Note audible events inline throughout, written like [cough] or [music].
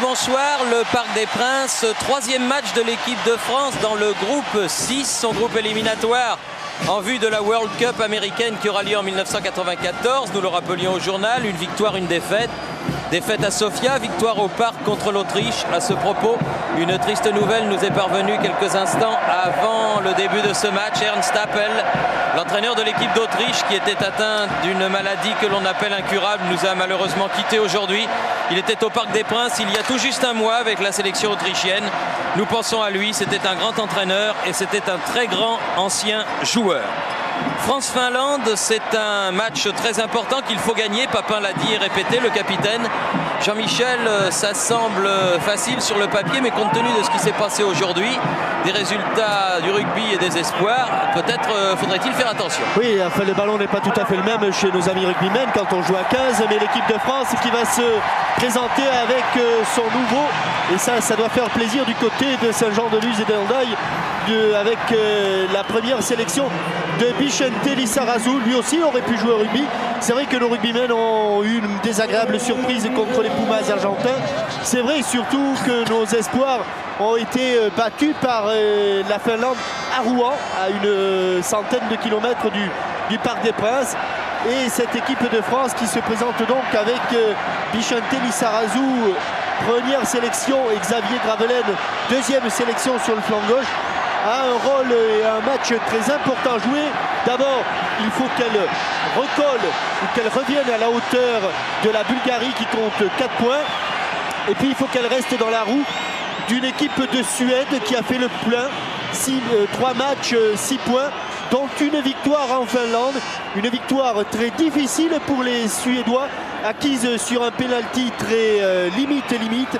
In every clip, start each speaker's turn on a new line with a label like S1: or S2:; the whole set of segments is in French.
S1: Bonsoir. Le Parc des Princes, troisième match de l'équipe de France dans le groupe 6, son groupe éliminatoire en vue de la World Cup américaine qui aura lieu en 1994. Nous le rappelions au journal, une victoire, une défaite. Défaite à Sofia, victoire au parc contre l'Autriche. À ce propos, une triste nouvelle nous est parvenue quelques instants avant le début de ce match. Ernst Appel, l'entraîneur de l'équipe d'Autriche qui était atteint d'une maladie que l'on appelle incurable, nous a malheureusement quitté aujourd'hui. Il était au Parc des Princes il y a tout juste un mois avec la sélection autrichienne. Nous pensons à lui, c'était un grand entraîneur et c'était un très grand ancien joueur. France-Finlande, c'est un match très important qu'il faut gagner. Papin l'a dit et répété, le capitaine. Jean-Michel, euh, ça semble facile sur le papier, mais compte tenu de ce qui s'est passé aujourd'hui, des résultats du rugby et des espoirs, peut-être euh, faudrait-il faire attention.
S2: Oui, enfin, le ballon n'est pas tout à fait le même chez nos amis rugbymen quand on joue à 15, mais l'équipe de France qui va se présenter avec euh, son nouveau, et ça, ça doit faire plaisir du côté de Saint-Jean-de-Luz et d'Andaille, avec la première sélection de Bichente. Lui aussi aurait pu jouer au rugby. C'est vrai que nos rugbymen ont eu une désagréable surprise contre les Pumas argentins. C'est vrai surtout que nos espoirs ont été euh, battus par euh, la Finlande à Rouen, à une euh, centaine de kilomètres du, du Parc des Princes. Et cette équipe de France qui se présente donc avec Bichente Lissarazu, première sélection, et Xavier Gravelaine, deuxième sélection sur le flanc gauche a un rôle et un match très important à jouer. D'abord, il faut qu'elle recolle ou qu'elle revienne à la hauteur de la Bulgarie qui compte 4 points. Et puis il faut qu'elle reste dans la roue d'une équipe de Suède qui a fait le plein. 3 euh, matchs, 6 points, dont une victoire en Finlande. Une victoire très difficile pour les Suédois, acquise sur un penalty très euh, limite limite.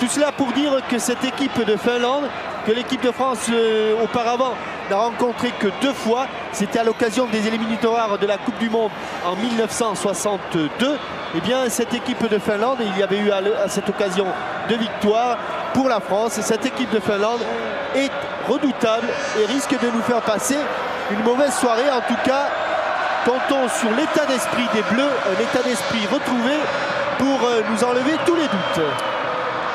S2: Tout cela pour dire que cette équipe de Finlande que l'équipe de France euh, auparavant n'a rencontré que deux fois. C'était à l'occasion des éliminatoires de la Coupe du Monde en 1962. Et eh bien, cette équipe de Finlande, il y avait eu à, cette occasion deux victoires pour la France. Cette équipe de Finlande est redoutable et risque de nous faire passer une mauvaise soirée. En tout cas, comptons sur l'état d'esprit des Bleus, un état d'esprit retrouvé pour euh, nous enlever tous les doutes.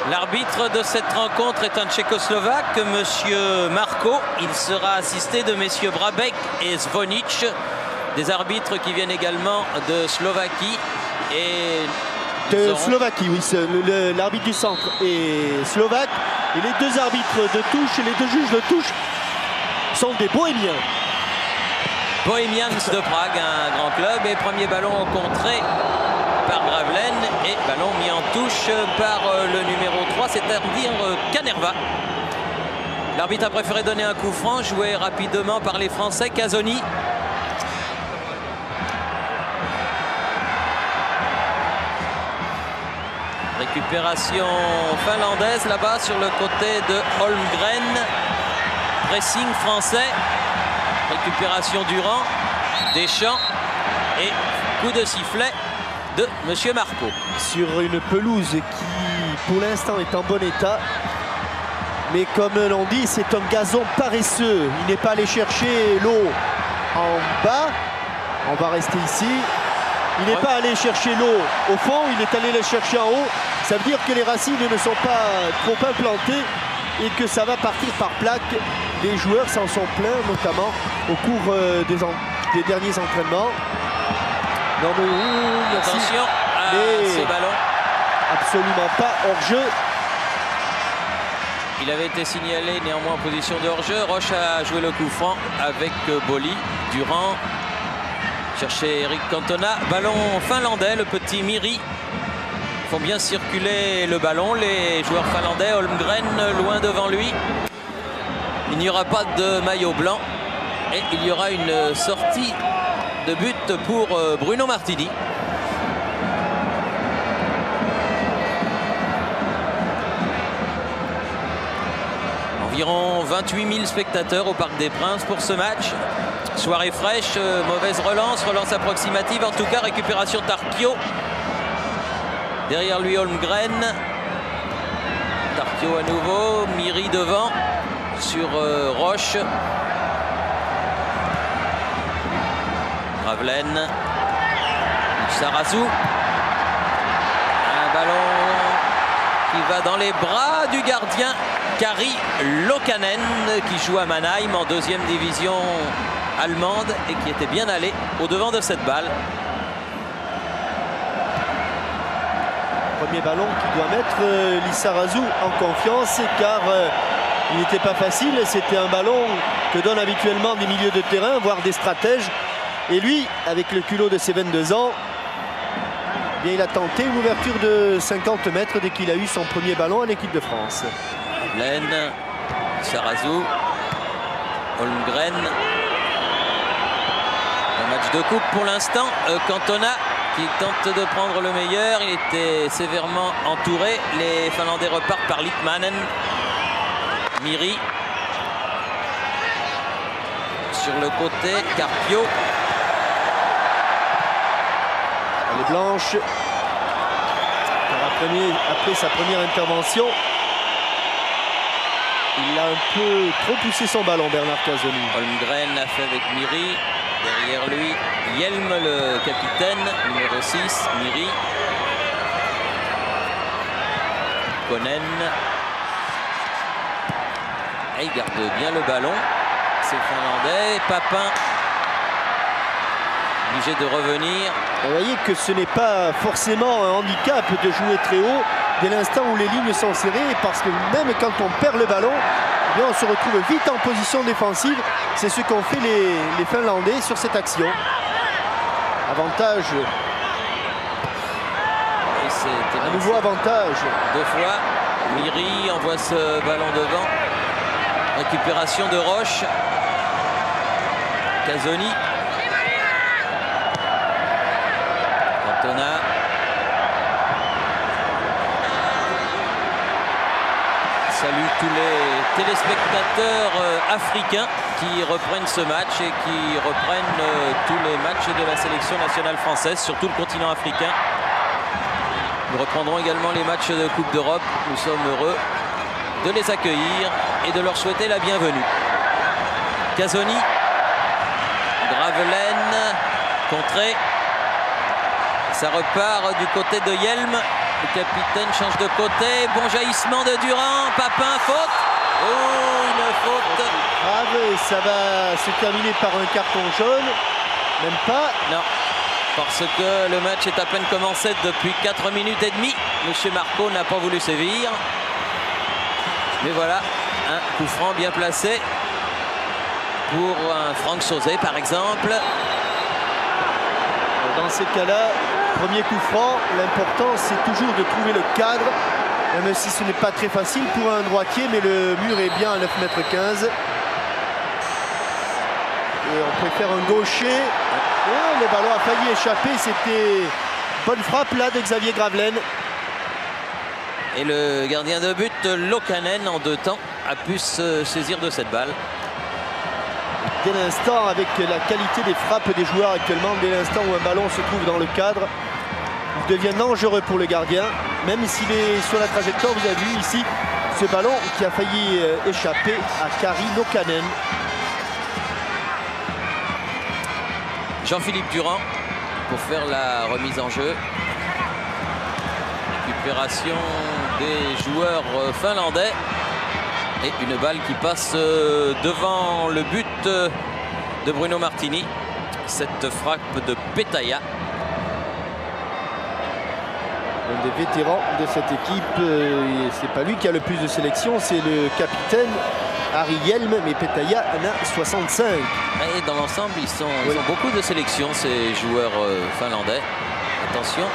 S1: L'arbitre de cette rencontre est un Tchécoslovaque, Monsieur Marco. Il sera assisté de Messieurs Brabek et Zvonic, des arbitres qui viennent également de Slovaquie. Et
S2: de Slovaquie, oui, l'arbitre du centre est slovaque. Et les deux arbitres de touche et les deux juges de touche sont des bohémiens.
S1: Bohemians de Prague, un grand club. Et premier ballon au contré par Gravelaine et ballon mis en touche par euh, le numéro 3, c'est-à-dire euh, Canerva. L'arbitre a préféré donner un coup franc, joué rapidement par les Français. Casoni Récupération finlandaise là-bas sur le côté de Holmgren. Pressing français. Récupération Durand. Deschamps. Et coup de sifflet de Monsieur Marco.
S2: Sur une pelouse qui, pour l'instant, est en bon état. Mais comme l'on dit, c'est un gazon paresseux. Il n'est pas allé chercher l'eau en bas. On va rester ici. Il n'est pas allé chercher l'eau au fond, il est allé la chercher en haut. Ça veut dire que les racines ne sont pas trop implantées et que ça va partir par plaque. Les joueurs s'en sont pleins, notamment au cours euh, des derniers entraînements.
S1: Non mais attention à ce ballon.
S2: Absolument pas hors-jeu.
S1: Il avait été signalé néanmoins en position de hors-jeu. Roche a joué le coup franc avec Boli. Durand chercher Eric Cantona. Ballon finlandais, le petit Miri. font bien circuler le ballon. Les joueurs finlandais, Holmgren loin devant lui. Il n'y aura pas de maillot blanc. Et il y aura une sortie de but pour euh, Bruno Martini. Environ 28 000 spectateurs au Parc des Princes pour ce match. Soirée fraîche, euh, mauvaise relance, relance approximative. En tout cas, récupération Tarkio. Derrière lui, Holmgren. Tarkio à nouveau. Miri devant sur euh, Roche. Ravelaine. Sarazu. Un ballon qui va dans les bras du gardien Kari Lokanen qui joue à Mannheim en deuxième division allemande et qui était bien allé au devant de cette balle.
S2: Premier ballon qui doit mettre euh, Lissarazu en confiance car euh, il n'était pas facile. C'était un ballon que donnent habituellement des milieux de terrain, voire des stratèges. Et lui, avec le culot de ses 22 ans, eh bien, il a tenté une ouverture de 50 mètres dès qu'il a eu son premier ballon en équipe de France.
S1: Len, Lissarazu, Holmgren. Un match de coupe pour l'instant. Euh, Cantona qui tente de prendre le meilleur. Il était sévèrement entouré. Les Finlandais repartent par Litmanen. Miri. Sur le côté, Carpio.
S2: Blanche. Après, sa première intervention, il a un peu trop poussé son ballon, Bernard Casoni.
S1: Holmgren a fait avec Miri. Derrière lui, Yelm, le capitaine, numéro 6, Miri. Konen. Et il garde bien le ballon. C'est Finlandais. Papin, obligé de revenir.
S2: Vous voyez que ce n'est pas forcément un handicap de jouer très haut dès l'instant où les lignes sont serrées parce que même quand on perd le ballon, eh on se retrouve vite en position défensive. C'est ce qu'ont fait les, les, Finlandais sur cette action. Avantage. Un nouveau avantage.
S1: Deux fois. Miri envoie ce ballon devant. Récupération de Roche. Casoni. Cantona. Tous les téléspectateurs africains qui reprennent ce match et qui reprennent tous les matchs de la sélection nationale française sur tout le continent africain. Nous reprendrons également les matchs de Coupe d'Europe. Nous sommes heureux de les accueillir et de leur souhaiter la bienvenue. Casoni, Gravelaine, contré. Ça repart du côté de Yelm. Le capitaine change de côté. Bon jaillissement de Durand. Papin, faute. Oh, une faute.
S2: Grave, ça va se terminer par un carton jaune. Même pas.
S1: Non. Parce que le match est à peine commencé depuis 4 minutes et demie. Monsieur Marco n'a pas voulu sévir. Mais voilà, un coup franc bien placé pour un Franck Sauzet par exemple.
S2: Dans ces cas-là, premier coup franc, l'important c'est toujours de trouver le cadre, même si ce n'est pas très facile pour un droitier, mais le mur est bien à 9 m 15. Et on préfère un gaucher. Oh, le ballon a failli échapper, c'était bonne frappe là de Xavier Gravelaine.
S1: Et le gardien de but, Lokanen, en deux temps, a pu se saisir de cette balle.
S2: Dès l'instant, avec la qualité des frappes des joueurs actuellement, dès l'instant où un ballon se trouve dans le cadre, il devient dangereux pour le gardien. Même s'il est sur la trajectoire, vous avez vu ici ce ballon qui a failli échapper à Kari Lokanen.
S1: Jean-Philippe Durand pour faire la remise en jeu. Récupération des joueurs finlandais. Et une balle qui passe devant le but de Bruno Martini. Cette frappe de Petaya.
S2: Un des vétérans de cette équipe, c'est pas lui qui a le plus de sélection, c'est le capitaine Harry Yelm, mais Petaya en a 65.
S1: Et dans l'ensemble, ils, sont, ils ont beaucoup de sélections, ces joueurs finlandais. Attention.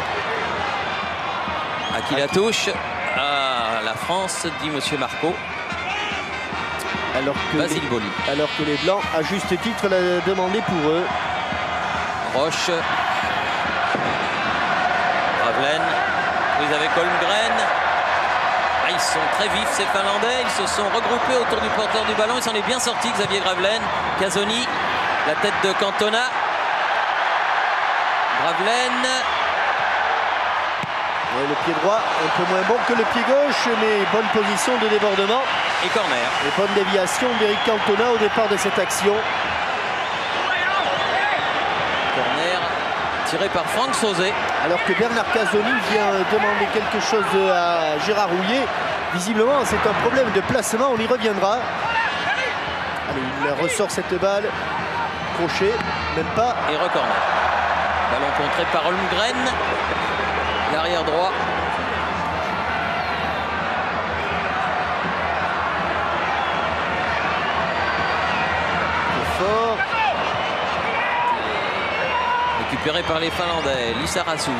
S1: À qui la touche À la France, dit Monsieur Marco.
S2: Alors que,
S1: Basile Boli.
S2: les, alors que les Blancs, à juste titre, l'a demandé pour eux.
S1: Roche. Ravelaine. Prise avec Holmgren. Ah, ils sont très vifs ces Finlandais. Ils se sont regroupés autour du porteur du ballon. Il s'en est bien sorti, Xavier Gravelaine. Casoni. La tête de Cantona. Gravelaine.
S2: Ouais, le pied droit un peu moins bon que le pied gauche, mais bonne position de débordement.
S1: Et corner.
S2: Et bonne déviation d'Eric Cantona au départ de cette action.
S1: Corner tiré par Franck Sauzé.
S2: Alors que Bernard Casoni vient demander quelque chose à Gérard Rouillet. Visiblement, c'est un problème de placement, on y reviendra. Allez, il ressort cette balle. Crochet, même pas.
S1: Et record. Ballon contré par Holmgren. L'arrière droit.
S2: Fort.
S1: Récupéré par les Finlandais. Lissarasu.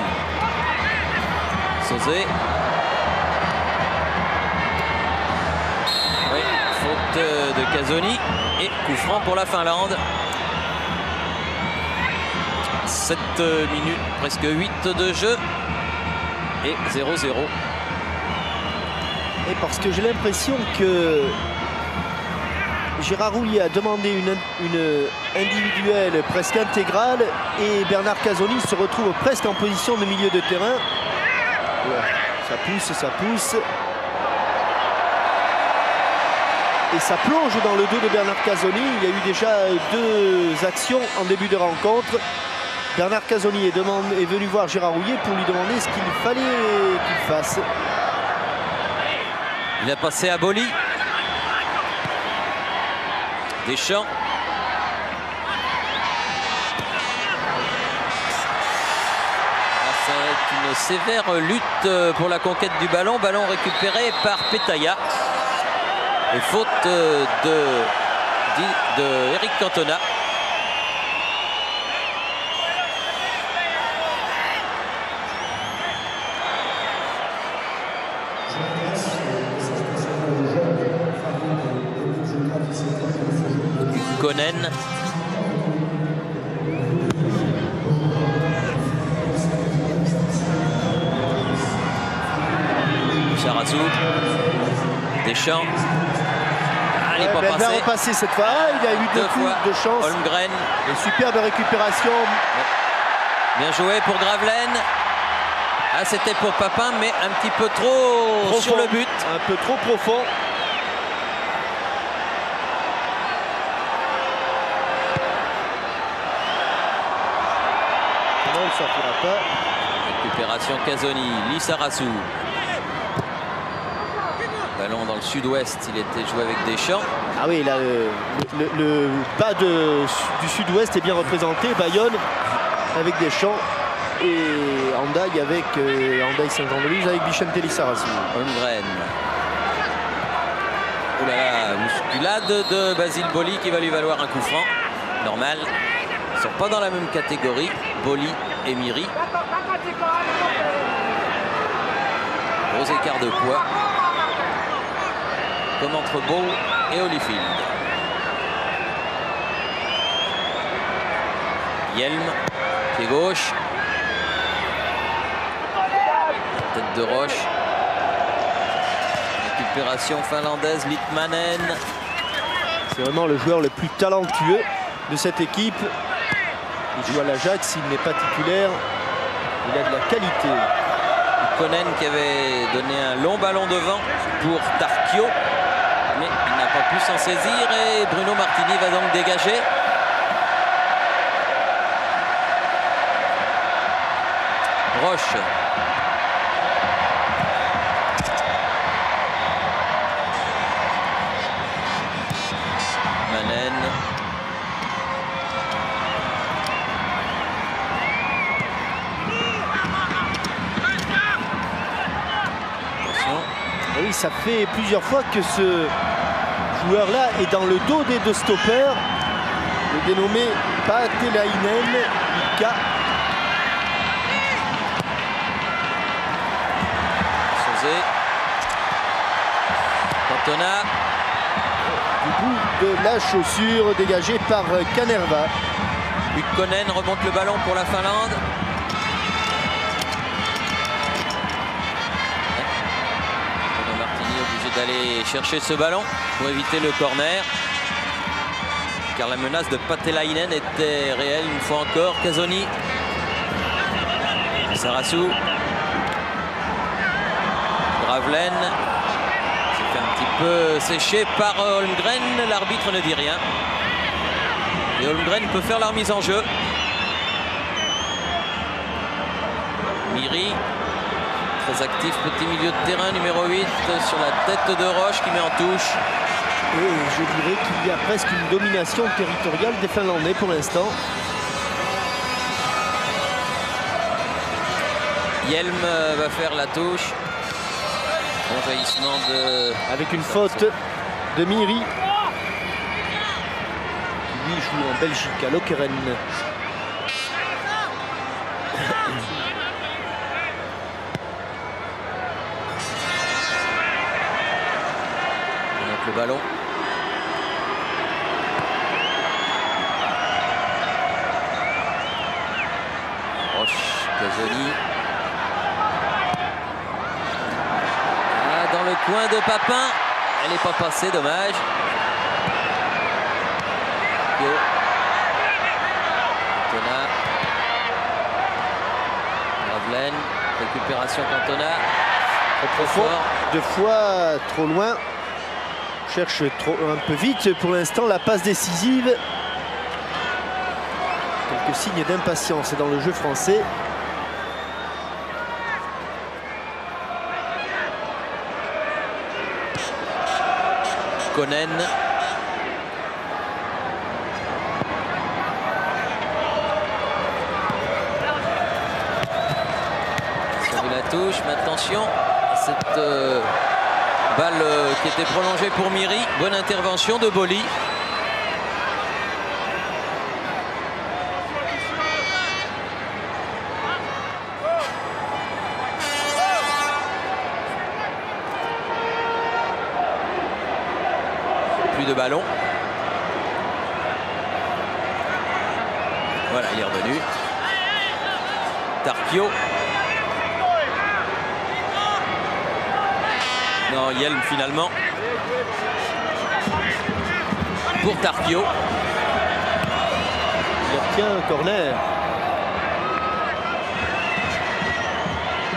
S1: Oui, faute de Casoni. Et coup franc pour la Finlande. 7 minutes, presque 8 de jeu. Et 0-0.
S2: Et parce que j'ai l'impression que Gérard Rouillet a demandé une, une, individuelle presque intégrale et Bernard Casoni se retrouve presque en position de milieu de terrain. Ça pousse, ça pousse. Et ça plonge dans le dos de Bernard Casoni. Il y a eu déjà deux actions en début de rencontre. Bernard Casoni est, venu voir Gérard Rouillet pour lui demander ce qu'il fallait qu'il fasse.
S1: Il a passé à Boli. Deschamps. Ah, c'est une sévère lutte pour la conquête du ballon. Ballon récupéré par Petaya. Et faute de, de Eric Cantona. Konen. Charassou. Deschamps. Ah, il n'est pas
S2: Ben,
S1: passé.
S2: repassé cette fois. Ah, il a eu deux,
S1: Deux
S2: coups
S1: fois.
S2: de chance.
S1: Holmgren.
S2: Une superbe récupération.
S1: Bien joué pour Gravelaine. Ah, c'était pour Papin, mais un petit peu trop sur le but.
S2: Un peu trop profond.
S1: Casoni, Lissarassou. Ballon dans le sud-ouest, il était joué avec Deschamps.
S2: Ah oui, là, le, le- le bas de- du sud-ouest est bien représenté. Bayonne avec Deschamps et Andaille avec euh, Saint-Jean-de-Luz avec Bichente Lissarassou.
S1: Holmgren. Ouh là là, musculade de Basile Boli qui va lui valoir un coup franc. Normal. Ils ne sont pas dans la même catégorie. Boli et Miri. Gros écart de poids. Comme entre Beau et Holyfield. Yelm, pied gauche. Tête de roche. Récupération finlandaise, Litmanen.
S2: C'est vraiment le joueur le plus talentueux de cette équipe. Il joue à l'Ajax, il n'est pas titulaire. Il a de la qualité.
S1: Konen qui avait donné un long ballon devant pour Tarkio. Mais il n'a pas pu s'en saisir et Bruno Martini va donc dégager. Roche.
S2: Ça fait plusieurs fois que ce joueur-là est dans le dos des deux stoppers. Le dénommé Patelainen Ika.
S1: Sauzé. Cantona.
S2: Du bout de la chaussure dégagée par Canerva.
S1: Konen remonte le ballon pour la Finlande. D'aller chercher ce ballon pour éviter le corner. Car la menace de Patelainen était réelle une fois encore. Casoni. Sarassou. Gravelaine. s'est fait un petit peu sécher par Holmgren. L'arbitre ne dit rien. Et Holmgren peut faire la remise en jeu. Miri. Très actif, petit milieu de terrain, numéro 8 sur la tête de Roche qui met en touche.
S2: Et je dirais qu'il y a presque une domination territoriale des Finlandais pour l'instant.
S1: Yelm euh, va faire la touche. Envahissement de...
S2: Avec une faute de Miri. Lui joue en Belgique, à Lokeren.
S1: Ballon. Roche, Casoni. Ah, dans le coin de Papin. Elle n'est pas passée, dommage. Cantona. Ravelaine. Récupération Cantona. Trop, trop fort.
S2: Deux fois trop loin. Cherche un peu vite pour l'instant la passe décisive. Quelques signes d'impatience dans le jeu français.
S1: Konen. Sur la touche, mais attention, cette euh, balle prolongée pour Miri. Bonne intervention de Boli. Plus de ballon. Voilà, il est revenu. Tarquio. Yelm finalement. Pour Tarquio.
S2: Il obtient un corner.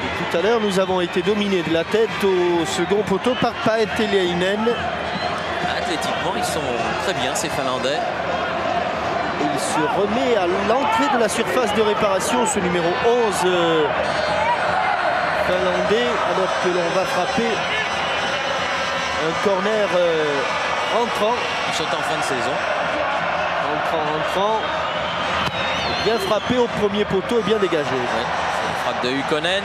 S2: Et tout à l'heure, nous avons été dominés de la tête au second poteau par Paeteliainen.
S1: Athlétiquement, ils sont très bien, ces Finlandais.
S2: Et il se remet à l'entrée de la surface de réparation, ce numéro 11 euh, finlandais, alors que l'on va frapper un corner euh, entrant.
S1: Ils sont en fin de saison.
S2: Entrant, entrant. Bien frappé au premier poteau et bien dégagé.
S1: Ouais. C'est une frappe de Hukonen.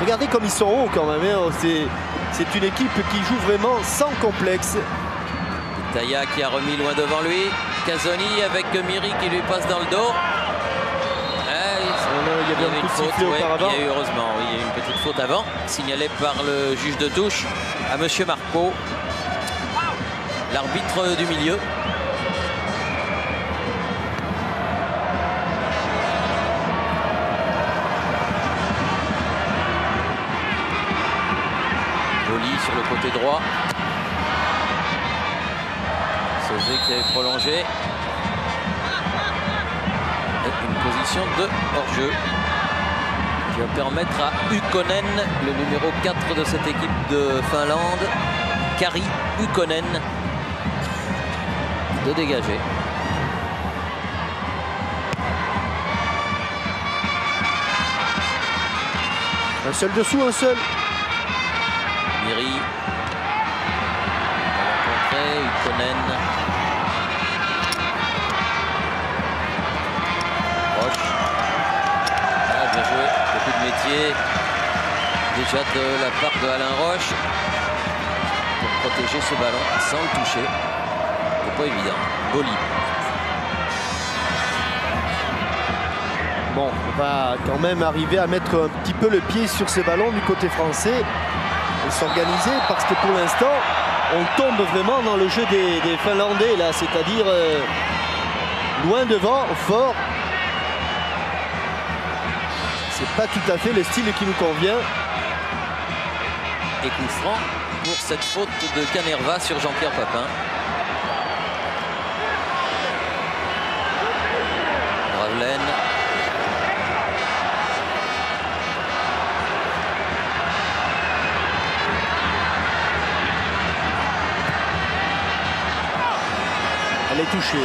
S2: Regardez comme ils sont hauts quand même. hein. C'est- C'est une équipe qui joue vraiment sans complexe.
S1: Taya qui a remis loin devant lui. Casoni avec Miri qui lui passe dans le dos.
S2: Y
S1: avait
S2: un
S1: une
S2: coup de
S1: faute,
S2: sifflet
S1: ouais,
S2: auparavant.
S1: il y a eu heureusement, oui, il y a eu une petite faute avant, signalée par le juge de touche à Monsieur Marco, l'arbitre du milieu. Boli sur le côté droit. Sauzé qui avait prolongé. De hors-jeu qui va permettre à Ukonen, le numéro 4 de cette équipe de Finlande, Kari Ukonen, de dégager.
S2: Un seul dessous, un seul.
S1: Déjà de la part de Alain Roche pour protéger ce ballon sans le toucher. C'est pas évident. Boli.
S2: Bon, on va quand même arriver à mettre un petit peu le pied sur ces ballons du côté français et s'organiser parce que pour l'instant, on tombe vraiment dans le jeu des, des Finlandais là, c'est-à-dire euh, loin devant, fort. C'est pas tout à fait le style qui nous convient.
S1: Et coup franc pour cette faute de Canerva sur Jean-Pierre Papin. Ravelaine.
S2: Elle est touchée.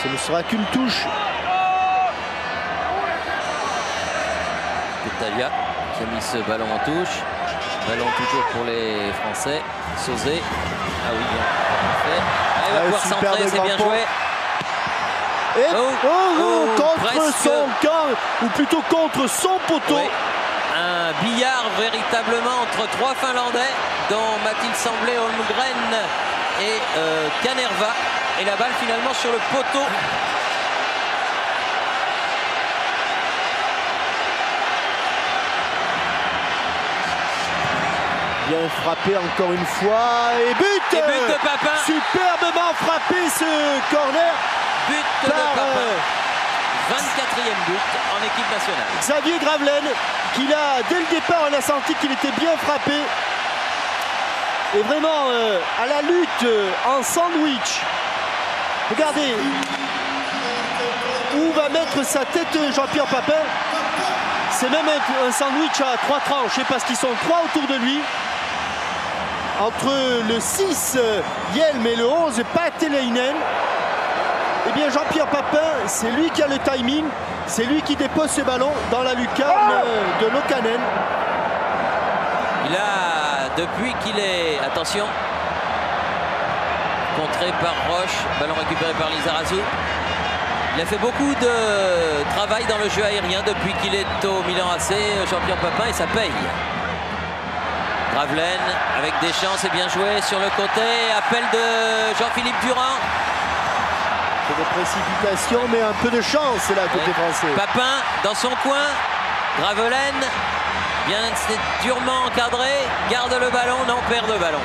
S2: Ce ne sera qu'une touche.
S1: Qui a mis ce ballon en touche. Ballon toujours pour les Français. Sauzé. Ah oui, bien. Ah, il va
S2: Ouais,
S1: pouvoir centrer, c'est bien joué.
S2: Et
S1: Oh,
S2: oh, oh,
S1: oh,
S2: contre
S1: presque.
S2: son camp, ou plutôt contre son poteau.
S1: Oui. Un billard véritablement entre trois Finlandais, dont Mathilde Semblé, Holmgren et euh, Canerva. Et la balle finalement sur le poteau.
S2: Bien frappé encore une fois. Et but
S1: Et but de Papin.
S2: Superbement frappé ce corner
S1: But de
S2: par
S1: Papin.
S2: euh,
S1: 24e but en équipe nationale.
S2: Xavier Gravelaine, qui là, dès le départ, on a senti qu'il était bien frappé. Et vraiment euh, à la lutte euh, en sandwich. Regardez où va mettre sa tête Jean-Pierre Papin? C'est même un, un sandwich à trois tranches, et parce qu'ils sont trois autour de lui. Entre le 6 euh, Yelm et le 11 Patelainen. Eh bien Jean-Pierre Papin, c'est lui qui a le timing, c'est lui qui dépose ce ballon dans la lucarne euh, de Locanen.
S1: Il a, depuis qu'il est, attention, contré par Roche, ballon récupéré par Lizarazu. Il a fait beaucoup de travail dans le jeu aérien depuis qu'il est au Milan AC, Jean-Pierre Papin, et ça paye. Gravelaine avec des chances et bien joué sur le côté. Appel de Jean-Philippe Durand.
S2: Un peu de précipitation, mais un peu de chance là, côté français.
S1: Papin dans son coin. Gravelaine, bien c'est durement encadré. Garde le ballon, non, perd le ballon.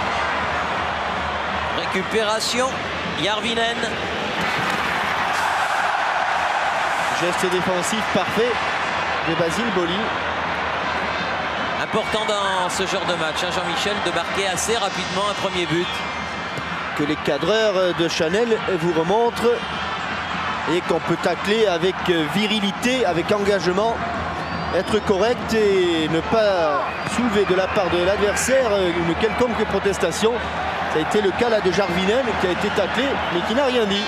S1: Récupération. Yarvinen.
S2: Geste défensif parfait de Basile Boli.
S1: Important dans ce genre de match, hein, Jean-Michel, de marquer assez rapidement un premier but.
S2: que les cadreurs de Chanel vous remontrent et qu'on peut tacler avec virilité, avec engagement, être correct et ne pas soulever de la part de l'adversaire une quelconque protestation. Ça a été le cas là de Jarvinen qui a été taclé mais qui n'a rien dit.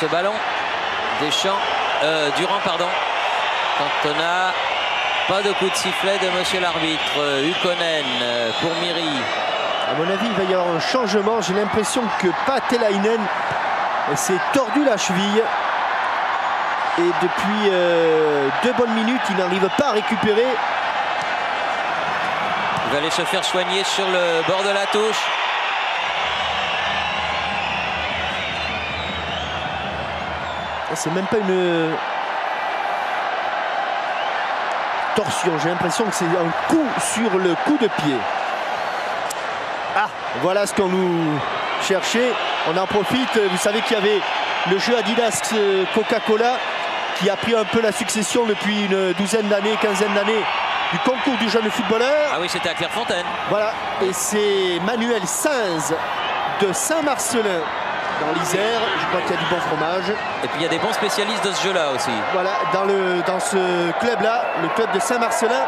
S1: Ce ballon, Deschamps, euh, Durand, pardon. Cantona, pas de coup de sifflet de monsieur l'arbitre. Euh, Ukonen euh, pour Miri.
S2: À mon avis, il va y avoir un changement. J'ai l'impression que Patelainen s'est tordu la cheville. Et depuis euh, deux bonnes minutes, il n'arrive pas à récupérer.
S1: Il va aller se faire soigner sur le bord de la touche.
S2: C'est même pas une torsion. J'ai l'impression que c'est un coup sur le coup de pied. Ah, voilà ce qu'on nous cherchait. On en profite. Vous savez qu'il y avait le jeu Adidas euh, Coca-Cola qui a pris un peu la succession depuis une douzaine d'années, quinzaine d'années du concours du jeune footballeur.
S1: Ah oui, c'était à Clairefontaine.
S2: Voilà, et c'est Manuel Sainz de Saint-Marcelin dans l'Isère. Je crois qu'il y a du bon fromage.
S1: Et puis il y a des bons spécialistes de ce jeu-là aussi.
S2: Voilà, dans, le, dans ce club-là, le club de Saint-Marcelin,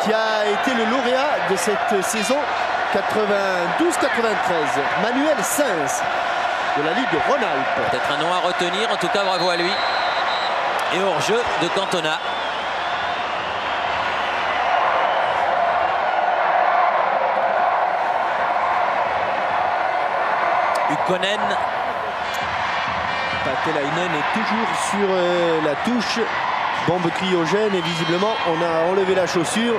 S2: qui a été le lauréat de cette saison 92-93. Manuel Sainz de la Ligue Rhône-Alpes.
S1: Peut-être un nom à retenir, en tout cas bravo à lui. Et hors jeu de Cantona.
S2: Patelainen est toujours sur euh, la touche. Bombe cryogène et visiblement on a enlevé la chaussure.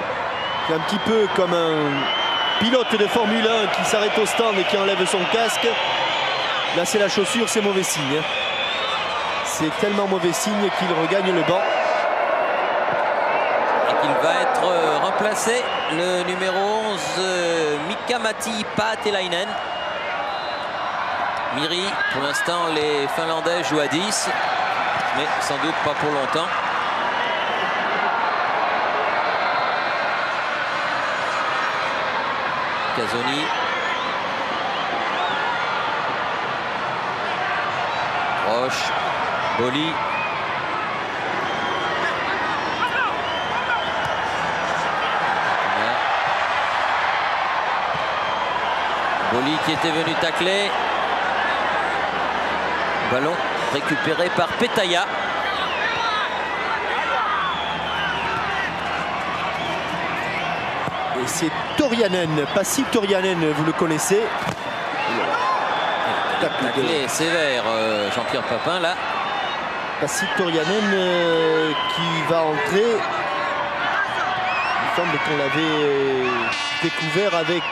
S2: C'est un petit peu comme un pilote de Formule 1 qui s'arrête au stand et qui enlève son casque. Là c'est la chaussure, c'est mauvais signe. hein. C'est tellement mauvais signe qu'il regagne le banc.
S1: et qu'il va être euh, remplacé. Le numéro 11, euh, Mika Matti Paatelainen. Miri, pour l'instant, les Finlandais jouent à 10, mais sans doute pas pour longtemps. Casoni. Roche. Boli. Boli qui était venu tacler. Ballon récupéré par Petaya.
S2: Et c'est Torianen, Passi Torianen, vous le connaissez.
S1: Taclé sévère, euh, Jean-Pierre Papin là.
S2: Passi Torianen euh, qui va entrer. Il semble qu'on l'avait euh, découvert avec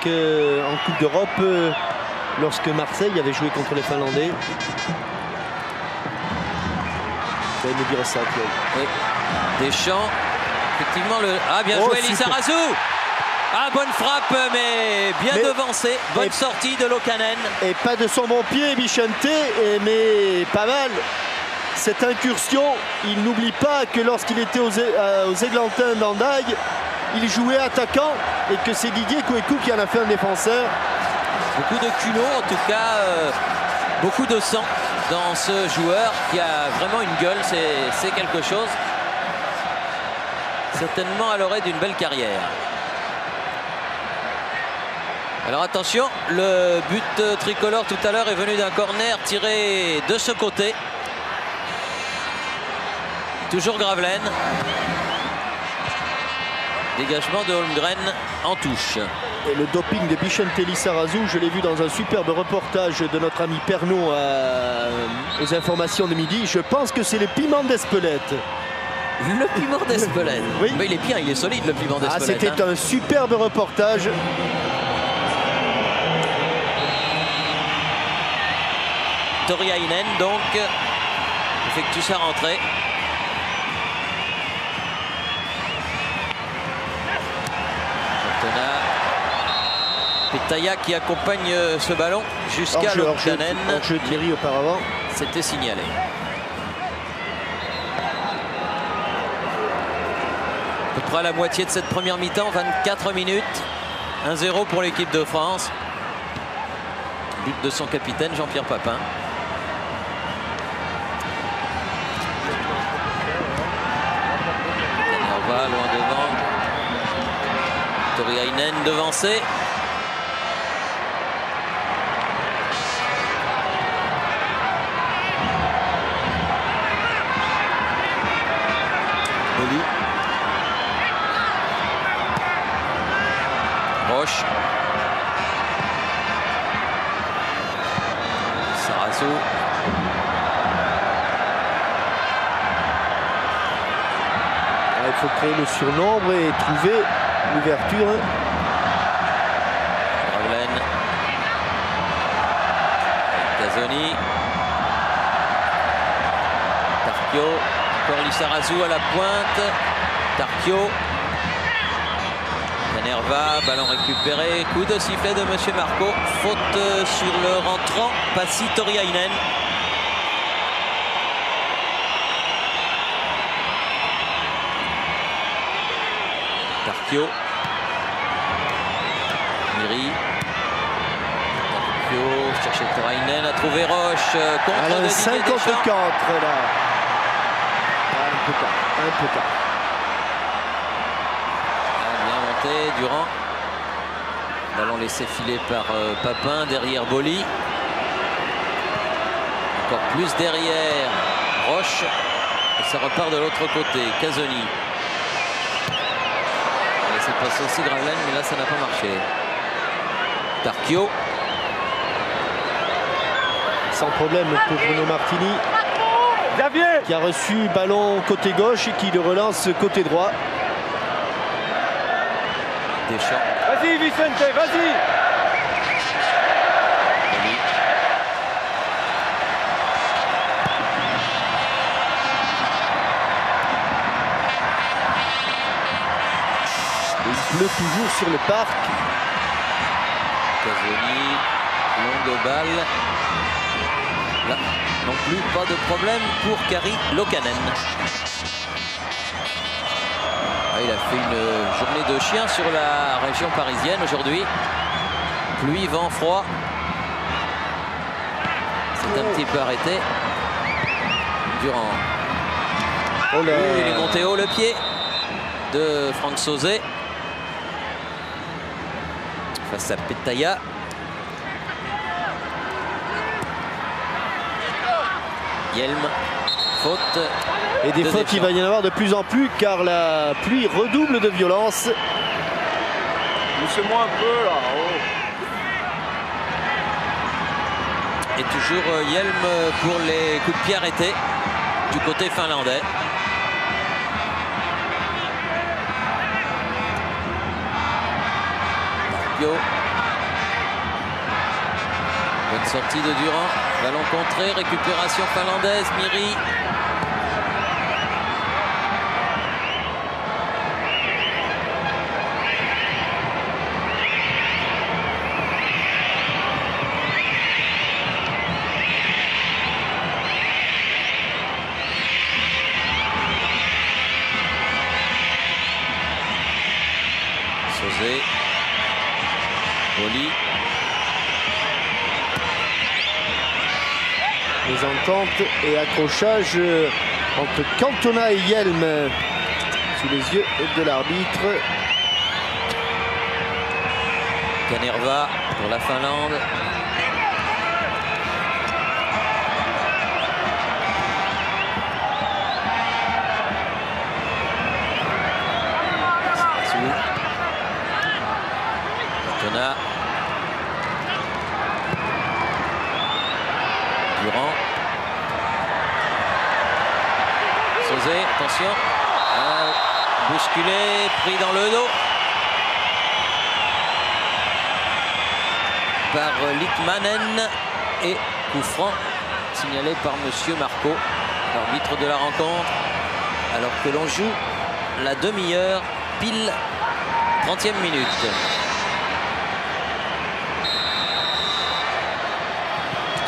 S2: en Coupe d'Europe lorsque Marseille avait joué contre les Finlandais. Me dire ça.
S1: Deschamps, effectivement, le. Ah, bien oh, joué, Lissarazu ah, bonne frappe, mais bien devancé. Bonne sortie de Locanen.
S2: Et pas de son bon pied, Bichente, mais pas mal. Cette incursion, il n'oublie pas que lorsqu'il était aux, euh, Églantins d'Andaille, il jouait attaquant et que c'est Didier Kouekou qui en a fait un défenseur.
S1: Beaucoup de culot, en tout cas, euh, beaucoup de sang dans ce joueur qui a vraiment une gueule, c'est quelque chose. Certainement à l'oreille d'une belle carrière. Alors attention, le but tricolore tout à l'heure est venu d'un corner tiré de ce côté. Toujours Gravelaine. Dégagement de Holmgren en touche.
S2: Et le doping de Bichentelli Sarazou, je l'ai vu dans un superbe reportage de notre ami Pernon aux informations de midi. Je pense que c'est le piment d'Espelette.
S1: Le piment d'Espelette [laughs] Oui. Mais il est bien, il est solide le piment ah, d'Espelette.
S2: C'était hein. un superbe reportage.
S1: Toriainen donc effectue sa rentrée. Petaya qui accompagne euh, ce ballon jusqu'à
S2: Lokdanen. Je Thierry auparavant.
S1: C'était signalé. À peu près à la moitié de cette première mi-temps, 24 minutes. 1-0 pour l'équipe de France. But de son capitaine Jean-Pierre Papin. loin devant. Toriainen devancé.
S2: Le surnombre et trouver l'ouverture.
S1: Ravelaine. Gazzoni. Tarquio. Encore Lissarazu à la pointe. Tarquio. Canerva, ballon récupéré. Coup de sifflet de Monsieur Marco. Faute sur le rentrant. Passi Toriainen. Tarquio. Miri. Tarquio cherche Torainen, a trouvé Roche euh, contre Alors, de
S2: 5 contre 4 là. Un peu tard, un peu tard.
S1: Bien monté, Durand. Ballon laissé filer par euh, Papin, derrière Boli. Encore plus derrière Roche. Et ça repart de l'autre côté, Casoni passe aussi Gravelaine, mais là ça n'a pas marché. Tarquio.
S2: Sans problème pour Bruno Martini. Qui a reçu ballon côté gauche et qui le relance côté droit.
S1: Deschamps.
S2: Vas-y Vicente, vas-y sur le parc.
S1: Casoni, longue balle. Là, non plus, pas de problème pour Kari Lokanen. Ah, il a fait une journée de chien sur la région parisienne aujourd'hui. Pluie, vent, froid. C'est un petit peu arrêté. Durant.
S2: Oh là.
S1: Il est monté haut le pied de Franck Sauzet. Face à Petaya. Yelm, faute.
S2: Et des
S1: de
S2: fautes, il
S1: Deschamps.
S2: va y en avoir de plus en plus car la pluie redouble de violence.
S3: Poussez-moi un peu là. oh.
S1: Et toujours euh, Yelm pour les coups de pied arrêtés du côté finlandais. Bonne sortie de Durand. Ballon contré, récupération finlandaise. Miri. Sauzet. Boli.
S2: Les ententes et accrochages euh, entre Cantona et Yelm euh, sous les yeux de l'arbitre.
S1: Canerva pour la Finlande. Sous. Cantona. Durand. Sauzet, attention. Ah, bousculé, pris dans le dos. par Litmanen et coup franc signalé par Monsieur Marco, l'arbitre de la rencontre, alors que l'on joue la demi-heure pile 30e minute.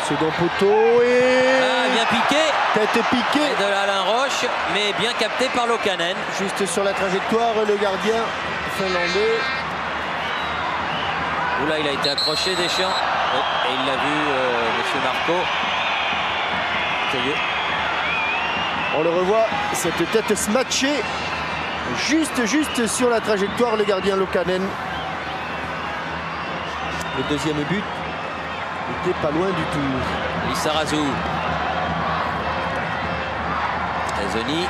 S2: Second poteau et
S1: Ah, bien piqué
S2: tête piquée.
S1: de l'Alain Roche, mais bien capté par Locanen.
S2: Juste sur la trajectoire, le gardien finlandais.
S1: Oula, il a été accroché Deschamps. Oh, et il l'a vu, euh, Monsieur Marco. Curieux.
S2: On le revoit, cette tête smatchée. Juste, juste sur la trajectoire, le gardien Lokanen. Le deuxième but n'était pas loin du tout.
S1: Lissarazu. Azoni.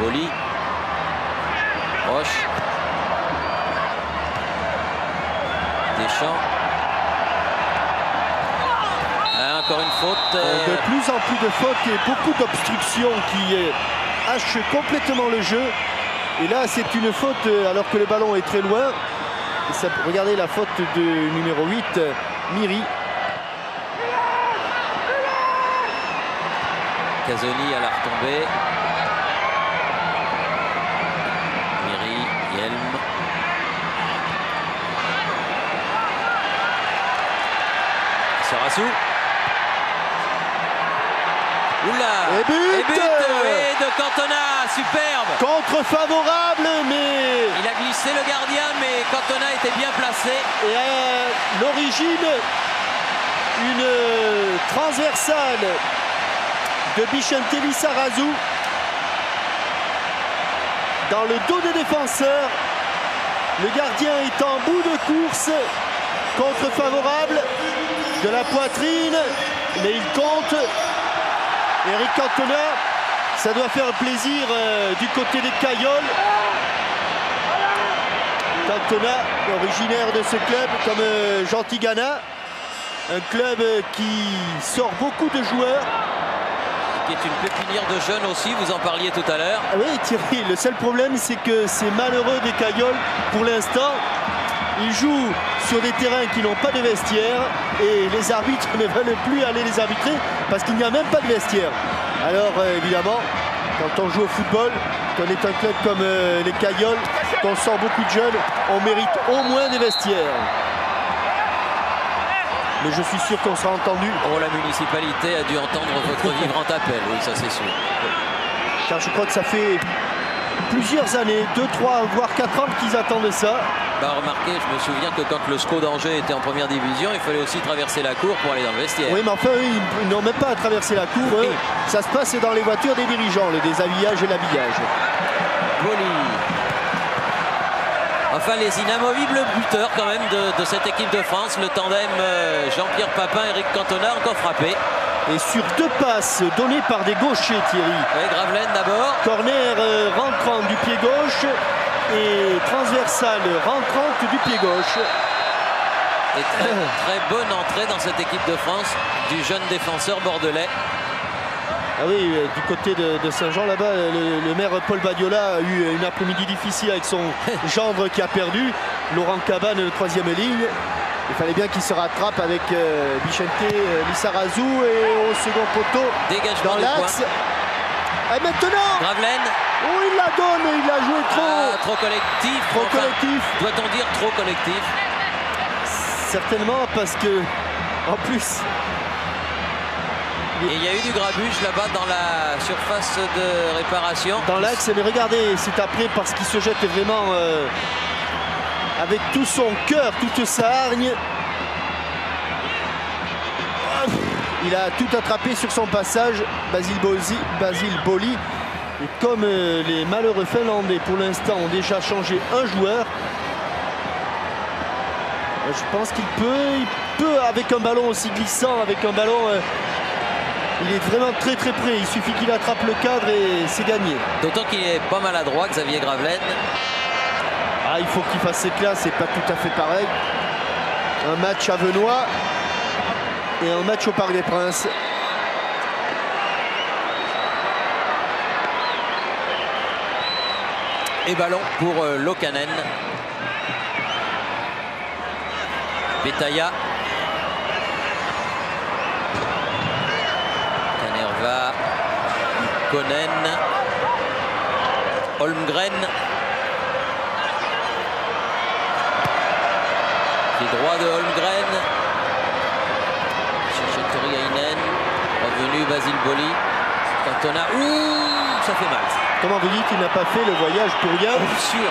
S1: Boli. Roche. Deschamps. Ah, encore une faute. euh,
S2: De plus en plus de fautes et beaucoup d'obstructions qui euh, hachent complètement le jeu. Et là, c'est une faute euh, alors que le ballon est très loin. Ça- regardez la faute de numéro 8, euh, Miri.
S1: Casoni à la retombée. Miri, Yelm. Sarassou. Oula
S2: Et but
S1: oui, de Cantona, superbe
S2: Contre favorable, mais
S1: Il a glissé le gardien, mais Cantona était bien placé.
S2: et à l'origine, une transversale de Bichentelli Sarazu dans le dos des défenseurs. Le gardien est en bout de course, contre favorable de la poitrine, mais il compte. Eric Cantona, ça doit faire plaisir euh, du côté des Cailloles. Cantona, originaire de ce club, comme euh, Tigana, un club euh, qui sort beaucoup de joueurs.
S1: Qui est une pépinière de jeunes aussi, vous en parliez tout à l'heure.
S2: Ah oui, Thierry, le seul problème, c'est que c'est malheureux des Cailloles pour l'instant. Ils jouent sur des terrains qui n'ont pas de vestiaire et les arbitres [laughs] ne veulent plus aller les arbitrer parce qu'il n'y a même pas de vestiaire. Alors euh, évidemment, quand on joue au football, qu'on est un club comme euh, les Cailloles, qu'on sort beaucoup de jeunes, on mérite au moins des vestiaires. Mais je suis sûr qu'on sera entendu.
S1: Oh, la municipalité a dû entendre votre [laughs] vibrant appel, oui, ça c'est sûr.
S2: Car je crois que ça fait plusieurs années, 2, 3, voire 4 ans qu'ils attendent ça.
S1: Bah remarquez, je me souviens que quand le SCO d'Angers était en première division, il fallait aussi traverser la cour pour aller dans le vestiaire.
S2: Oui, mais enfin, ils n'ont même pas à traverser la cour. Ça se passe dans les voitures des dirigeants, le déshabillage et l'habillage.
S1: Boli. Enfin, les inamovibles buteurs quand même de, de cette équipe de France, le tandem euh, Jean-Pierre Papin, Eric Cantona, encore frappé.
S2: Et sur deux passes données par des gauchers, Thierry.
S1: Oui, Gravelaine d'abord.
S2: Corner euh, rentrant du pied gauche et transversale rentrante du pied gauche.
S1: Et très, très bonne entrée dans cette équipe de France du jeune défenseur bordelais.
S2: Ah oui, euh, du côté de, de Saint-Jean là-bas, le, le maire Paul Badiola a eu une après-midi difficile avec son [laughs] gendre qui a perdu. Laurent Cabane, le troisième ligne. Il fallait bien qu'il se rattrape avec euh, Bichente euh, Lissarazu et au second poteau
S1: Dégagement
S2: dans l'axe. Et maintenant,
S1: Gravelaine,
S2: oh, il la donne, il a joué trop.
S1: ah, trop collectif.
S2: Trop
S1: Enfin,
S2: collectif.
S1: Doit-on dire trop collectif?
S2: Certainement parce que, en plus,
S1: Il y a eu du grabuge là-bas dans la surface de réparation.
S2: dans l'axe, mais regardez, c'est après parce qu'il se jette vraiment euh, avec tout son cœur, toute sa hargne. Hop, Il a tout attrapé sur son passage, Basile Boli. Basile Boli. Et comme euh, les malheureux Finlandais pour l'instant ont déjà changé un joueur, euh, je pense qu'il peut, il peut avec un ballon aussi glissant, avec un ballon, il est vraiment très très près. Il suffit qu'il attrape le cadre et c'est gagné.
S1: D'autant qu'il est pas maladroit, Xavier Gravelaine.
S2: Ah, il faut qu'il fasse ses classes, c'est pas tout à fait pareil. Un match à Venoix et un match au Parc des Princes.
S1: Et ballon pour euh, Lokanen. Betaya. Canerva. Konen. Holmgren. Pied droit de Holmgren. Chichetori Ainen. Revenu Basile Boli. Cantona. Ouh, ça fait mal.
S2: Comment vous dites, il n'a pas fait le voyage pour rien
S1: Bien sûr.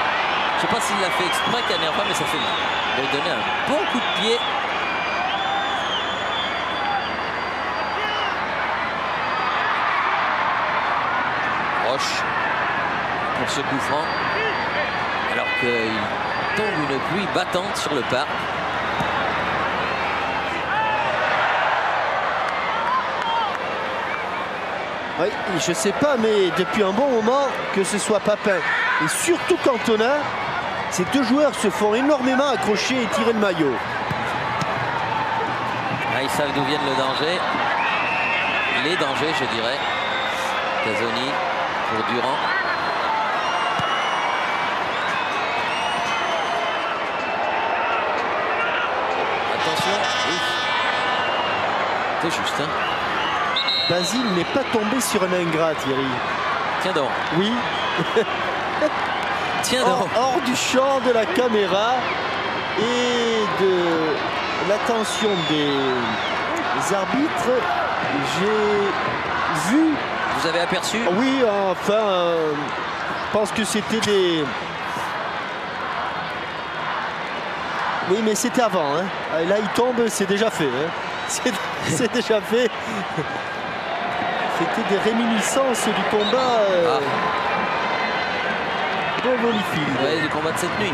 S1: Je sais pas s'il l'a fait exprès, Canerva, mais ça fait mal. Il a donné un bon coup de pied. Roche pour ce coup franc. Alors qu'il tombe une pluie battante sur le parc.
S2: Oui, je sais pas, mais depuis un bon moment, que ce soit Papin et surtout Cantona, ces deux joueurs se font énormément accrocher et tirer le maillot.
S1: Ah, ils savent d'où viennent le danger. Les dangers, je dirais. Casoni pour Durand. Attention. C'est juste, hein.
S2: Basile n'est pas tombé sur un ingrat, Thierry.
S1: Tiens donc.
S2: Oui, [laughs]
S1: Tiens
S2: hors,
S1: donc.
S2: hors du champ de la caméra et de l'attention des arbitres, j'ai vu
S1: Vous avez aperçu?
S2: Oui, enfin, euh, je pense que c'était des. Oui, mais c'était avant. hein. Là, il tombe, c'est déjà fait. hein. [laughs] C'est c'est déjà fait. C'était des réminiscences du combat euh,
S1: Ah.
S2: de Holyfield.
S1: Ouais, du combat de cette nuit.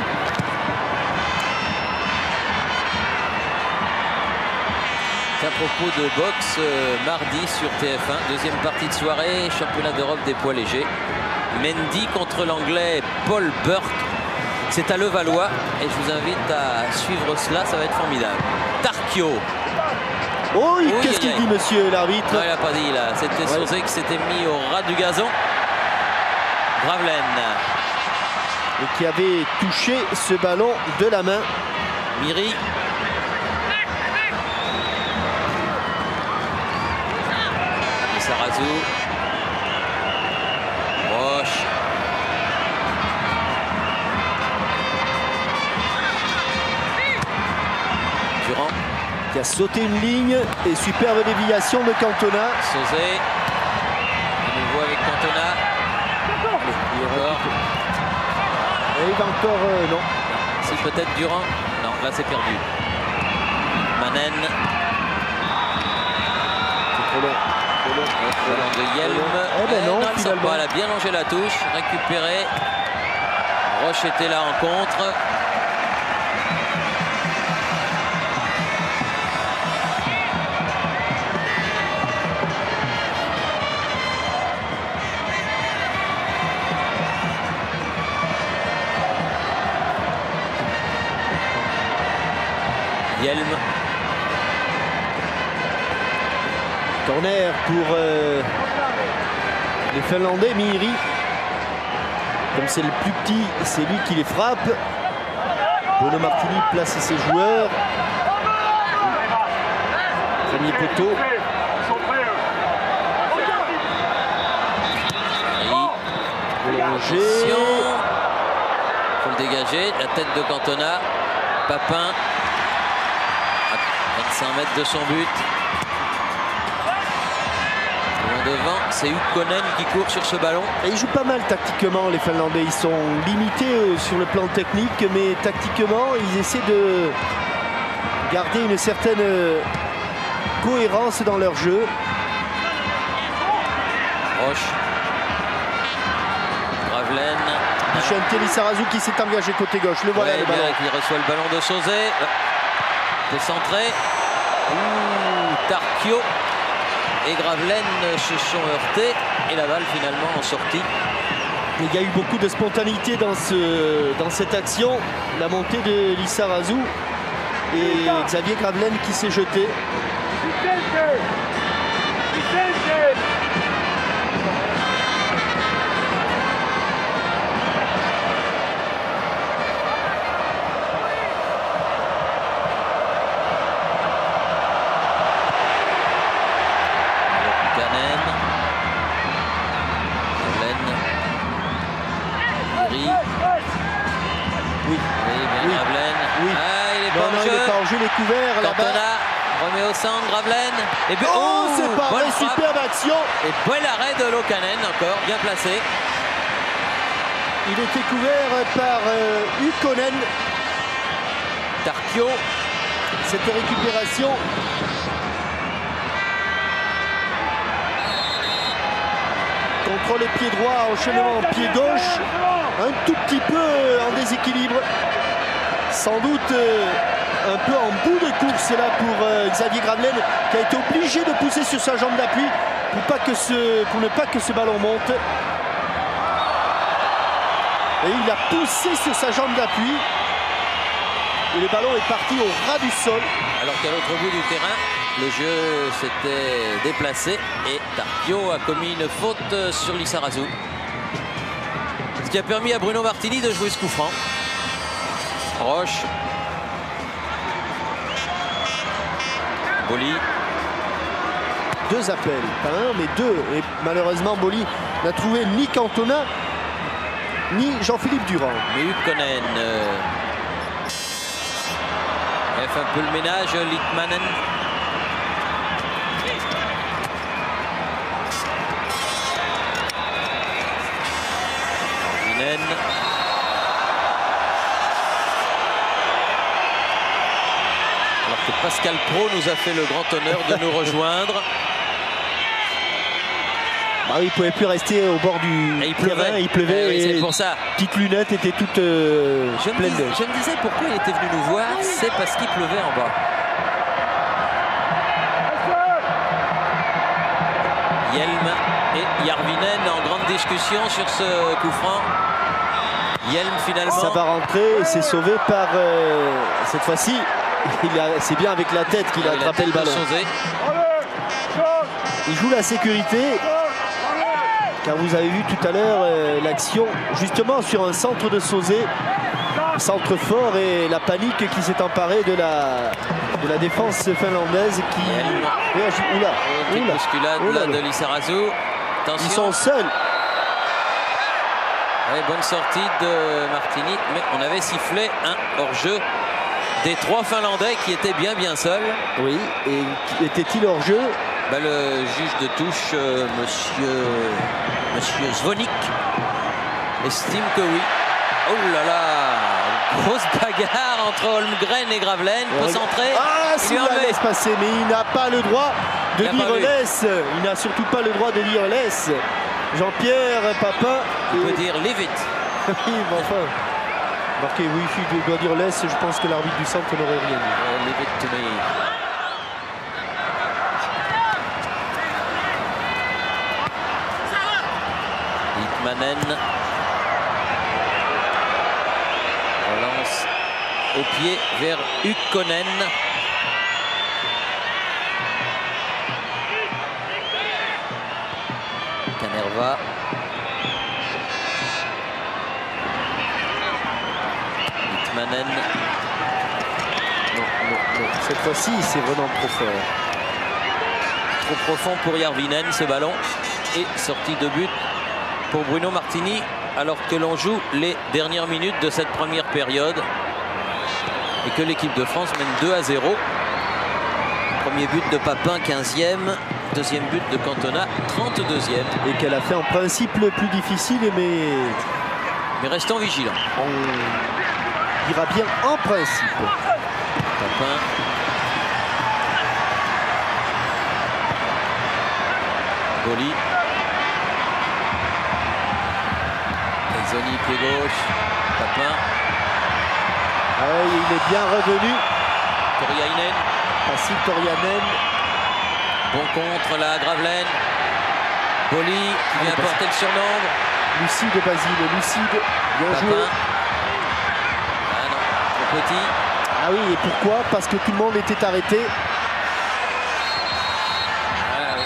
S1: Propos de boxe euh, mardi sur TF1, deuxième partie de soirée, championnat d'Europe des poids légers. Mendy contre l'anglais Paul Burke. C'est à Levallois et je vous invite à suivre cela, ça va être formidable. Tarkio.
S2: Oh,
S1: Oui,
S2: qu'est-ce qu'il dit, monsieur l'arbitre
S1: Non, il n'a pas dit là. C'était
S2: Ouais.
S1: Sauzé qui s'était mis au ras du gazon. Gravelaine.
S2: Et qui avait touché ce ballon de la main.
S1: Miri. Sarazu. Roche. Durand.
S2: qui a sauté une ligne et superbe déviation de Cantona.
S1: Sauzé. De nouveau avec Cantona.
S2: Et il va encore. Euh, non.
S1: C'est peut-être Durand. Non, là c'est perdu. Manen.
S2: C'est trop long.
S1: De Yelm.
S2: Eh ben non,
S1: elle,
S2: finalement.
S1: elle a bien longé la touche. Récupéré. Roche était là en contre.
S2: Pour euh, les Finlandais, Miri. Comme c'est le plus petit, c'est lui qui les frappe. Bruno Martini place ses joueurs. Premier poteau.
S1: Il faut le dégager. La tête de Cantona. Papin. À 25 mètres de son but. Devant, c'est Ukkonen qui court sur ce ballon.
S2: Et ils jouent pas mal tactiquement, les Finlandais. Ils sont limités euh, sur le plan technique, mais tactiquement, ils essaient de garder une certaine euh, cohérence dans leur jeu.
S1: Roche. Gravelaine.
S2: Michel Lissarazu qui s'est engagé côté gauche. Le voilà
S1: Ouais,
S2: le ballon.
S1: qui reçoit le ballon de Sauzé. Décentré. Ouh, et Gravelaine se sont heurtés. Et la balle finalement en sortie.
S2: Il y a eu beaucoup de spontanéité dans, ce, dans cette action. La montée de Lissarazu et Xavier Gravelaine qui s'est jeté.
S1: Et puis,
S2: Oh, c'est pas
S1: bonne frappe.
S2: superbe action.
S1: Et bel arrêt de Locanen encore, bien placé.
S2: Il était couvert par euh, Ukkonen.
S1: Tarquio,
S2: Cette récupération. Contrôle pied droit, enchaînement pied gauche. Un tout petit peu euh, en déséquilibre. Sans doute euh, un peu en bout de course là pour euh, Xavier Gravelaine qui a été obligé de pousser sur sa jambe d'appui pour, pas que ce- pour ne pas que ce ballon monte. Et il a poussé sur sa jambe d'appui. Et le ballon est parti au ras du sol.
S1: alors qu'à l'autre bout du terrain, le jeu s'était déplacé et Tarquio a commis une faute sur Lissarazu. Ce qui a permis à Bruno Martini de jouer ce coup franc. Roche. Boli.
S2: Deux appels, pas un mais deux. Et malheureusement, Boli n'a trouvé ni Cantona ni Jean-Philippe Durand.
S1: Mais Ukkonen euh, fait un peu le ménage, Litmanen. Pascal Pro nous a fait le grand honneur de nous rejoindre.
S2: Bah oui, il ne pouvait plus rester au bord du
S1: Et il
S2: terrain,
S1: pleuvait.
S2: il pleuvait
S1: Eh oui, c'est pour ça.
S2: petite lunette était toute euh,
S1: Je me,
S2: pleine
S1: dis-
S2: d'eau.
S1: je me disais pourquoi il était venu nous voir, c'est parce qu'il pleuvait en bas. Yelm et Yarvinen en grande discussion sur ce coup franc. Yelm finalement.
S2: Ça va rentrer et c'est sauvé par euh, cette fois-ci. C'est bien avec la tête qu'il a attrapé le ballon. Il joue la sécurité. Car vous avez vu tout à l'heure euh, l'action justement sur un centre de Sauzé. Centre fort et la panique qui s'est emparée de la, de la défense finlandaise qui réagit. Oula, oula,
S1: bousculade
S2: oula,
S1: là, de.
S2: Ils sont seuls.
S1: Ouais, bonne sortie de Martini, mais on avait sifflé un hors-jeu des trois Finlandais qui étaient bien bien seuls.
S2: Oui, et était-il hors jeu?
S1: Bah, Le juge de touche, euh, monsieur, monsieur Zvonik, estime que oui. Oh là là Grosse bagarre entre Holmgren et Gravelaine, concentré.
S2: Ah, si il laisse passer, mais il n'a pas le droit de dire laisse. Il n'a surtout pas le droit de dire laisse. Jean-Pierre Papin.
S1: Il peut dire leave it. [laughs]
S2: oui, enfin. Marqué oui, il doit dire laisse. Je pense que l'arbitre du centre n'aurait rien dit.
S1: Hitmanen relance au pied vers Ukkonen. Canerva. Hitmanen.
S2: Non, non, non. Cette fois-ci, c'est vraiment trop fort.
S1: Trop profond pour Yarvinen ce ballon. Et sortie de but pour Bruno Martini alors que l'on joue les dernières minutes de cette première période et que l'équipe de France mène 2 à 0. Premier but de Papin, 15e. Deuxième but de Cantona, 32e.
S2: Et qu'elle a fait en principe le plus difficile, mais...
S1: Mais restons vigilants.
S2: On ira bien en principe.
S1: Papin. Boli. Zoni, pied gauche. Papin.
S2: Ah il est bien revenu.
S1: Toriainen.
S2: Facile Torianen.
S1: Bon contre la Gravelaine. Boli qui vient porter le surnombre.
S2: Lucide Basile, Lucide. Bien
S1: Papin.
S2: joué.
S1: Ah petit.
S2: Ah oui, et pourquoi? Parce que tout le monde était arrêté.
S1: Ah, oui.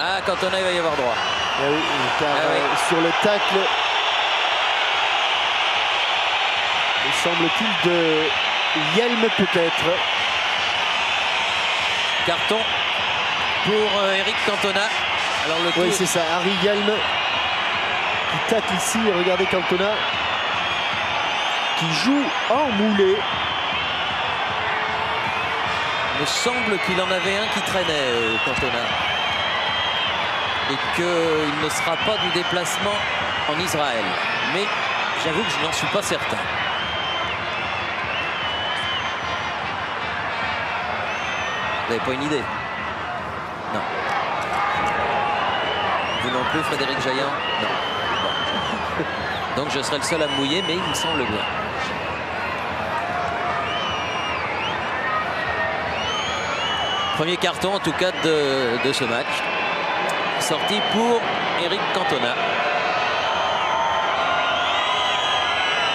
S1: ah Cantona, il va y avoir droit.
S2: Ah oui, car
S1: Ah oui.
S2: euh, sur le tacle, me semble-t-il de Yelm peut-être.
S1: Carton pour euh, Eric Cantona. Alors le
S2: Oui, c'est ça, Harry Yelm qui tacle ici. Regardez Cantona qui joue en moulé.
S1: Il me semble qu'il en avait un qui traînait, euh, Cantona. Et qu'il ne sera pas du déplacement en Israël. Mais j'avoue que je n'en suis pas certain. Vous n'avez pas une idée? Non. Vous non plus, Frédéric Jaillant? Non. Donc je serai le seul à mouiller, mais il me semble bien. Premier carton en tout cas de, de ce match. Sorti pour Eric Cantona.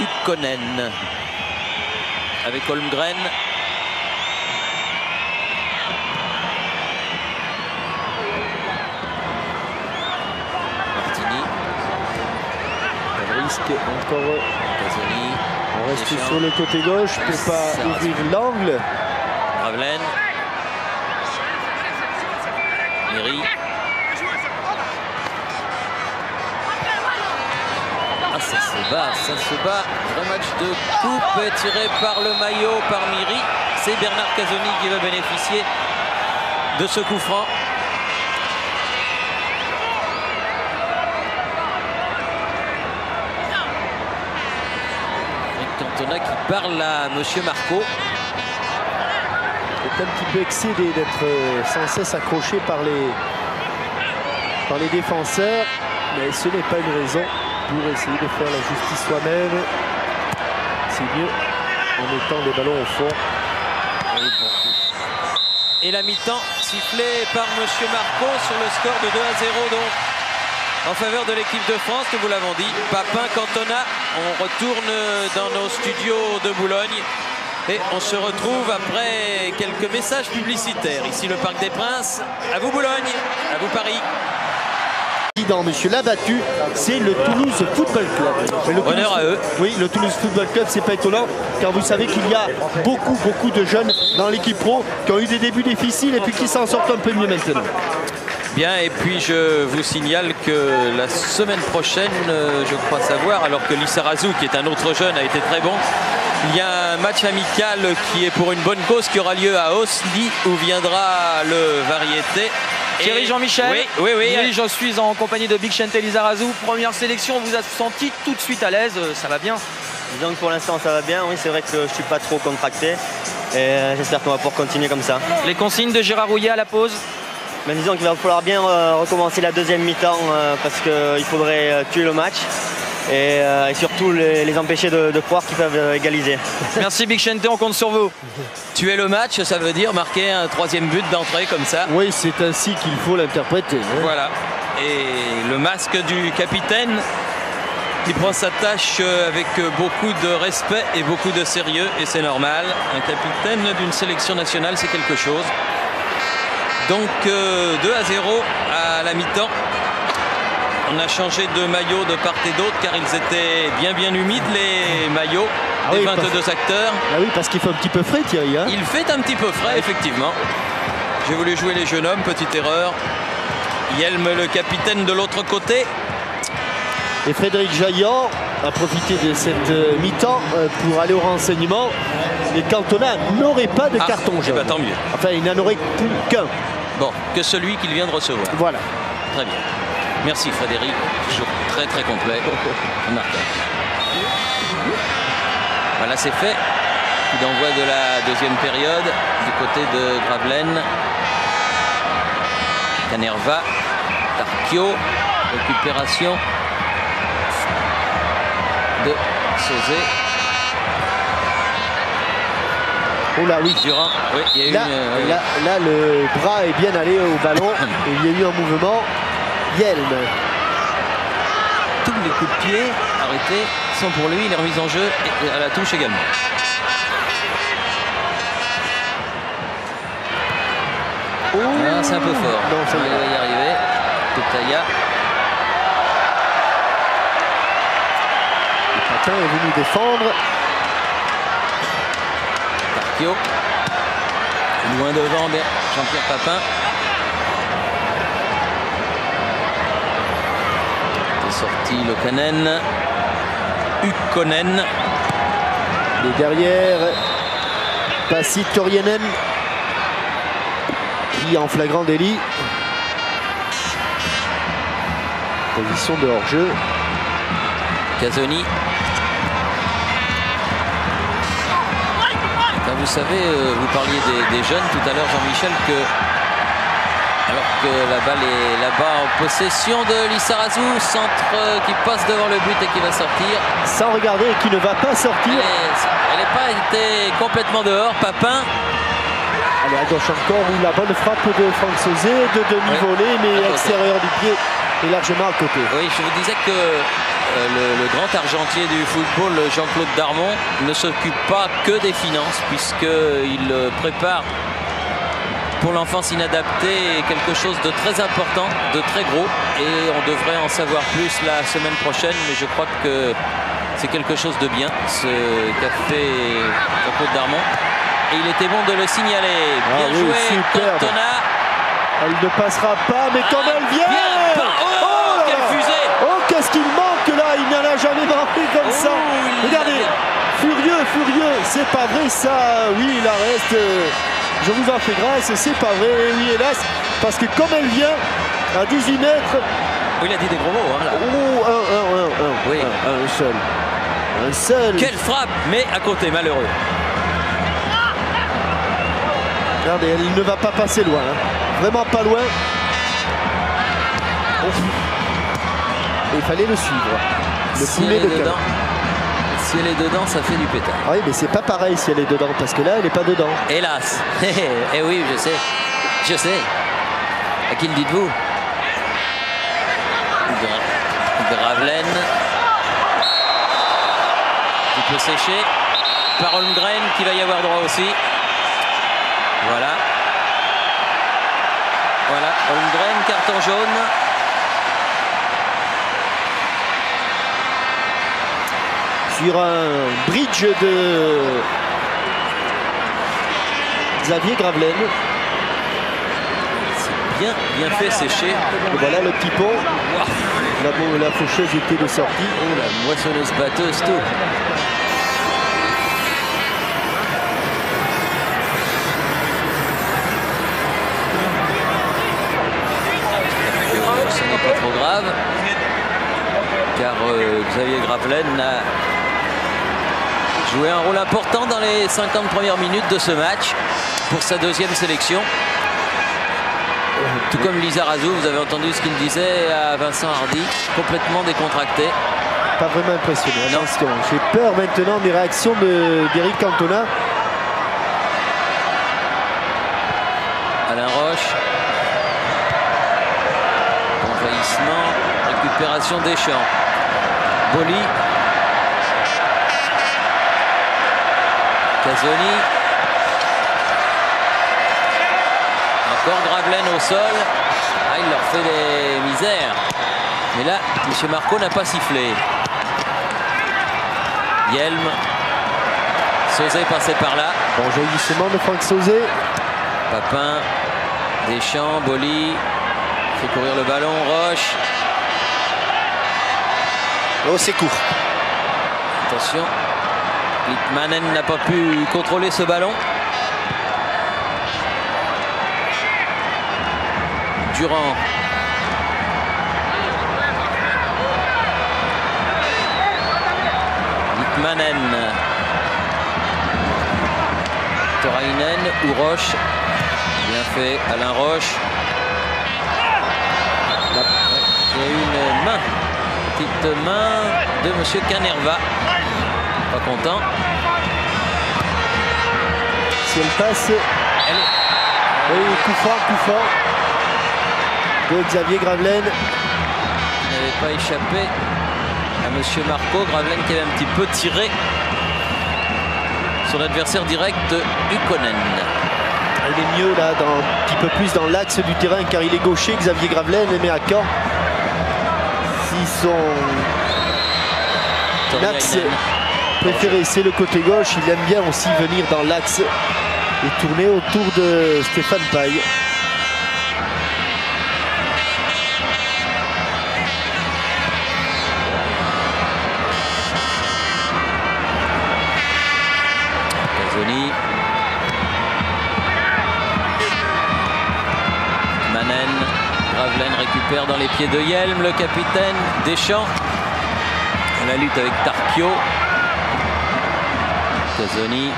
S1: Ukkonen. Avec Holmgren. Martini.
S2: Risque encore. On reste
S1: Deschamps.
S2: sur le côté gauche pour pas ouvrir l'angle.
S1: Ravelaine. Méry. Ah, ça se bat, ça se bat. Vrai match de coupe tiré par le maillot par Miri. C'est Bernard Casoni qui va bénéficier de ce coup franc. Cantona qui parle à Monsieur Marco.
S2: est un petit peu excédé d'être euh, sans cesse accroché par les, par les défenseurs. Mais ce n'est pas une raison pour essayer de faire la justice soi-même. C'est mieux en mettant les ballons au fond.
S1: Et la mi-temps sifflée par Monsieur Marco sur le score de 2 à 0 donc en faveur de l'équipe de France, nous vous l'avons dit. Papin, Cantona, on retourne dans nos studios de Boulogne et on se retrouve après quelques messages publicitaires. Ici le Parc des Princes. À vous Boulogne, à vous Paris.
S2: Président, monsieur Labattu, c'est le Toulouse Football Club. Le
S1: Honneur
S2: Toulouse-
S1: à eux.
S2: Oui, le Toulouse Football Club, c'est pas étonnant, car vous savez qu'il y a beaucoup, beaucoup de jeunes dans l'équipe pro qui ont eu des débuts difficiles et puis qui s'en sortent un peu mieux maintenant.
S1: Bien, et puis je vous signale que la semaine prochaine, euh, je crois savoir, alors que Lissarazu, qui est un autre jeune, a été très bon, il y a un match amical qui est pour une bonne cause qui aura lieu à Osli, où viendra le variété.
S3: Thierry Jean-Michel
S1: Oui, oui, oui.
S3: je suis en compagnie de Big Chente Lizarazu. Première sélection, vous a senti tout de suite à l'aise, euh, ça va bien
S4: Disons que pour l'instant ça va bien, oui c'est vrai que je ne suis pas trop contracté et euh, j'espère qu'on va pouvoir continuer comme ça.
S3: Les consignes de Gérard Rouillet à la pause
S4: mais disons qu'il va falloir bien euh, recommencer la deuxième mi-temps parce qu'il faudrait tuer le match. Et, surtout les, empêcher de, croire qu'ils peuvent égaliser. [laughs]
S3: Merci Big Chente, on compte sur vous.
S1: Tuer le match, ça veut dire marquer un troisième but d'entrée comme ça.
S2: Oui, c'est ainsi qu'il faut l'interpréter. Hein.
S1: Voilà. Et le masque du capitaine qui prend sa tâche euh, avec euh, beaucoup de respect et beaucoup de sérieux, et c'est normal. Un capitaine d'une sélection nationale, c'est quelque chose. Donc 2 euh, à 0 à la mi-temps. On a changé de maillot de part et d'autre car ils étaient bien bien humides les maillots ah des 22 acteurs.
S2: Ah oui, parce qu'il fait un petit peu frais Thierry. Hein.
S1: Il fait un petit peu frais, effectivement. J'ai voulu jouer les jeunes hommes, petite erreur. Yelm le capitaine de l'autre côté.
S2: Et Frédéric Jaillant a profité de cette euh, mi-temps euh, pour aller au renseignement. Et Cantona n'aurait pas de ah, carton eh
S1: ben, jaune. tant mieux.
S2: Enfin, il n'en aurait plus qu'un.
S1: Bon, que celui qu'il vient de recevoir.
S2: Voilà.
S1: Très bien. Merci Frédéric. Toujours très très complet. [laughs] Voilà, c'est fait. Coup d'envoi de la deuxième période du côté de Gravelaine. Canerva. Tarquio. Récupération de Sauzé.
S2: Oh là oui.
S1: Durant. Oui, il y a
S2: là,
S1: une,
S2: là, là, le bras est bien allé au ballon et [coughs] il y a eu un mouvement. Yelm.
S1: Tous les coups de pied arrêtés sont pour lui. Il est remis en jeu et à la touche également. Ah, c'est un peu fort.
S2: Non, ça
S1: il va y arriver. Toutaya.
S2: est venu défendre.
S1: Tarquio. Loin devant Jean-Pierre Papin. Sorti Lokanen. Ukkonen.
S2: Et derrière, Passi Torienen qui en flagrant délit. Position de hors-jeu.
S1: Casoni vous savez, euh, vous parliez des, jeunes tout à l'heure, Jean-Michel, que que la balle est là-bas en possession de Lissarazu, centre qui passe devant le but et qui va sortir.
S2: Sans regarder et qui ne va pas sortir.
S1: Elle n'est pas été complètement dehors, Papin.
S2: Allez, à gauche encore, où la bonne frappe de Franck Sauzé, de demi-volée, mais extérieur du pied et largement à côté.
S1: Oui, je vous disais que euh, le, grand argentier du football, Jean-Claude Darmon, ne s'occupe pas que des finances, puisqu'il euh, prépare pour l'enfance inadaptée quelque chose de très important, de très gros, et on devrait en savoir plus la semaine prochaine, mais je crois que c'est quelque chose de bien, ce qu'a fait Jean-Claude Darmon. Et il était bon de le signaler. Bien ah joué, Cantona.
S2: Elle ne passera pas, mais comme elle vient
S1: oh, oh, quelle fusée
S2: Oh, qu'est-ce qu'il manque il n'en a jamais marqué comme ça. Regardez, furieux, furieux, c'est pas vrai ça. Oui, il reste. Je vous en fais grâce, c'est pas vrai. Oui, hélas, parce que comme elle vient à 18 mètres.
S1: Oui, il a dit des gros mots. Hein, là.
S2: Oh, un, un, un, un.
S1: Oui.
S2: Un, seul. Un seul.
S1: Quelle frappe, mais à côté, malheureux.
S2: Regardez, elle ne va pas passer loin. Hein. Vraiment pas loin. il fallait le suivre. Le
S1: poulet de dedans, Si elle est dedans, ça fait du pétard.
S2: Ah oui, mais c'est pas pareil si elle est dedans, parce que là, elle n'est pas dedans.
S1: Hélas. [laughs] eh oui, je sais. Je sais. À qui le dites-vous? Gravelaine. Qui peut sécher. Par Holmgren qui va y avoir droit aussi. Voilà. Voilà, Holmgren, carton jaune.
S2: Sur un bridge de Xavier Gravelaine.
S1: C'est bien, bien fait sécher.
S2: Et voilà le petit pont. La, la faucheuse était de sortie.
S1: Oh la moissonneuse batteuse, tout. N'est pas trop grave, car euh, Xavier Gravelaine a joué un rôle important dans les 50 premières minutes de ce match pour sa deuxième sélection. Tout comme Lisa Razou, vous avez entendu ce qu'il disait à Vincent Hardy, complètement décontracté.
S2: Pas vraiment impressionné. Attention, j'ai peur maintenant des réactions d'Eric Cantona.
S1: Alain Roche. Envahissement, récupération des champs. Boli. Casoni. Encore Gravelaine au sol. Ah, il leur fait des misères. Mais là, M. Marco n'a pas sifflé. Yelm. Sauzé passait par là.
S2: Bon jaillissement de Franck Sauzé.
S1: Papin. Deschamps. Boli. Fait courir le ballon. Roche.
S2: Oh, c'est court.
S1: Attention. Littmanen n'a pas pu contrôler ce ballon. Durand. Littmanen. Torainen ou Roche. Bien fait, Alain Roche. Il une main, petite main de Monsieur Canerva. Pas content.
S2: Si elle passe,
S1: Elle est-
S2: oui, coup fort, coup fort de Xavier Gravelaine.
S1: n'avait pas échappé à Monsieur Marco. Gravelaine qui avait un petit peu tiré son adversaire direct, Ukonen.
S2: Il est mieux là, dans, un petit peu plus dans l'axe du terrain car il est gaucher, Xavier Gravelaine, mais à quand Si son axe. Préféré c'est le côté gauche, il aime bien aussi venir dans l'axe et tourner autour de Stéphane Paille.
S1: Casoni. Manen. Gravelaine récupère dans les pieds de Yelm, le capitaine Deschamps. La lutte avec Tarpio. Casoni.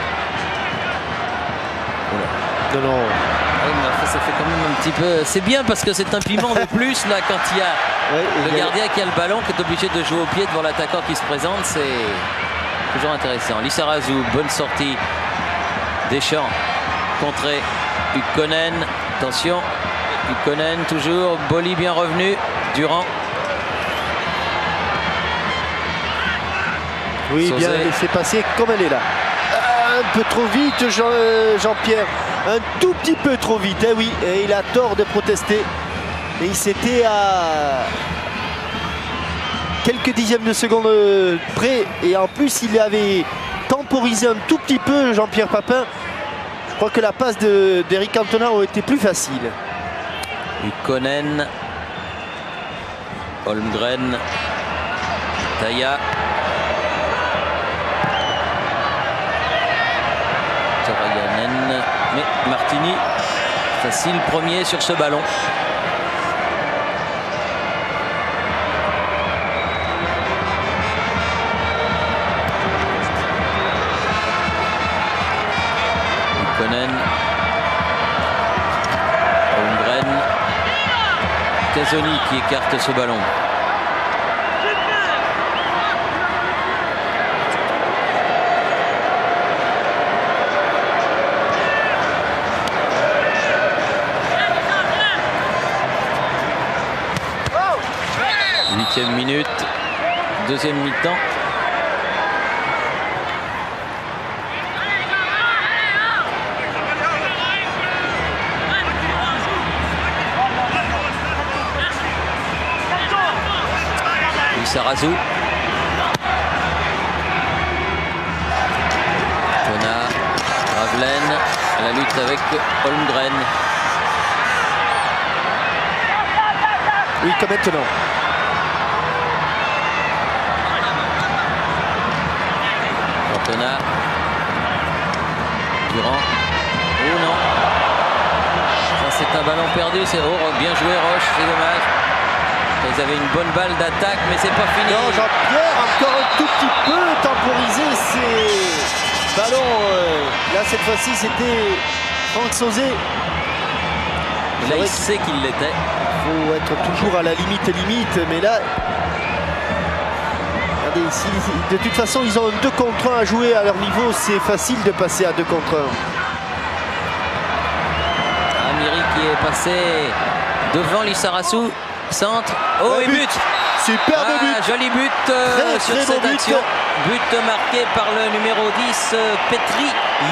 S2: Non, non,
S1: oui, mais enfin, ça fait quand même un petit peu. C'est bien parce que c'est un piment de plus là quand il y a le gardien qui a le ballon, qui est obligé de jouer au pied devant l'attaquant qui se présente. C'est toujours intéressant. Lissarazu, bonne sortie. Deschamps, contré. Ukonen, attention. Ukonen toujours. Boli bien revenu. Durand.
S2: Oui,
S1: Sauzet.
S2: bien laissé passer comme elle est là. Un peu trop vite, euh, Jean-Pierre. un tout petit peu trop vite, eh oui. Et il a tort de protester. Et il s'était à quelques dixièmes de seconde près. Et en plus, il avait temporisé un tout petit peu, Jean-Pierre Papin. Je crois que la passe de- d'Eric Cantona aurait été plus facile.
S1: Ukonen. Holmgren. Taya. Mais Martini, facile premier sur ce ballon. Holmgren. Casoni qui écarte ce ballon. Huitième minute, deuxième mi-temps. Lissarazu. Kona, Ravelaine, à la lutte avec Holmgren.
S2: Oui, comme maintenant.
S1: Perdu. C'est oh, bien joué Roche, c'est dommage. Ils avaient une bonne balle d'attaque, mais c'est pas fini.
S2: Non, Jean-Pierre, encore un tout petit peu temporisé ces ballons. euh, là, cette fois-ci, c'était Franck Sauzé.
S1: Là, il sait qu'il l'était.
S2: Il faut être toujours à la limite limite, mais là. Regardez, de toute façon, ils ont un 2 contre 1 à jouer à leur niveau, c'est facile de passer à 2 contre 1.
S1: Est passé devant Lissarassou. Centre. Oh, et
S2: but. Superbe
S1: Ah,
S2: but
S1: Joli but euh,
S2: Très,
S1: sur
S2: très
S1: cette action. But marqué par le numéro 10, euh, Petri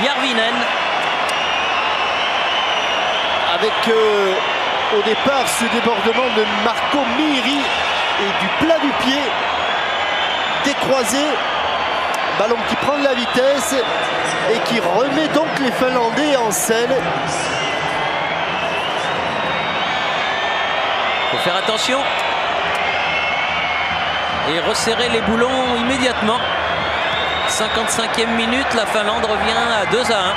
S1: Järvinen.
S2: avec euh, au départ ce débordement de Marco Miri et du plat du pied décroisé. Ballon qui prend de la vitesse et qui remet donc les Finlandais en selle.
S1: Faire attention. Et resserrer les boulons immédiatement. 55e minute, la Finlande revient à 2 à 1.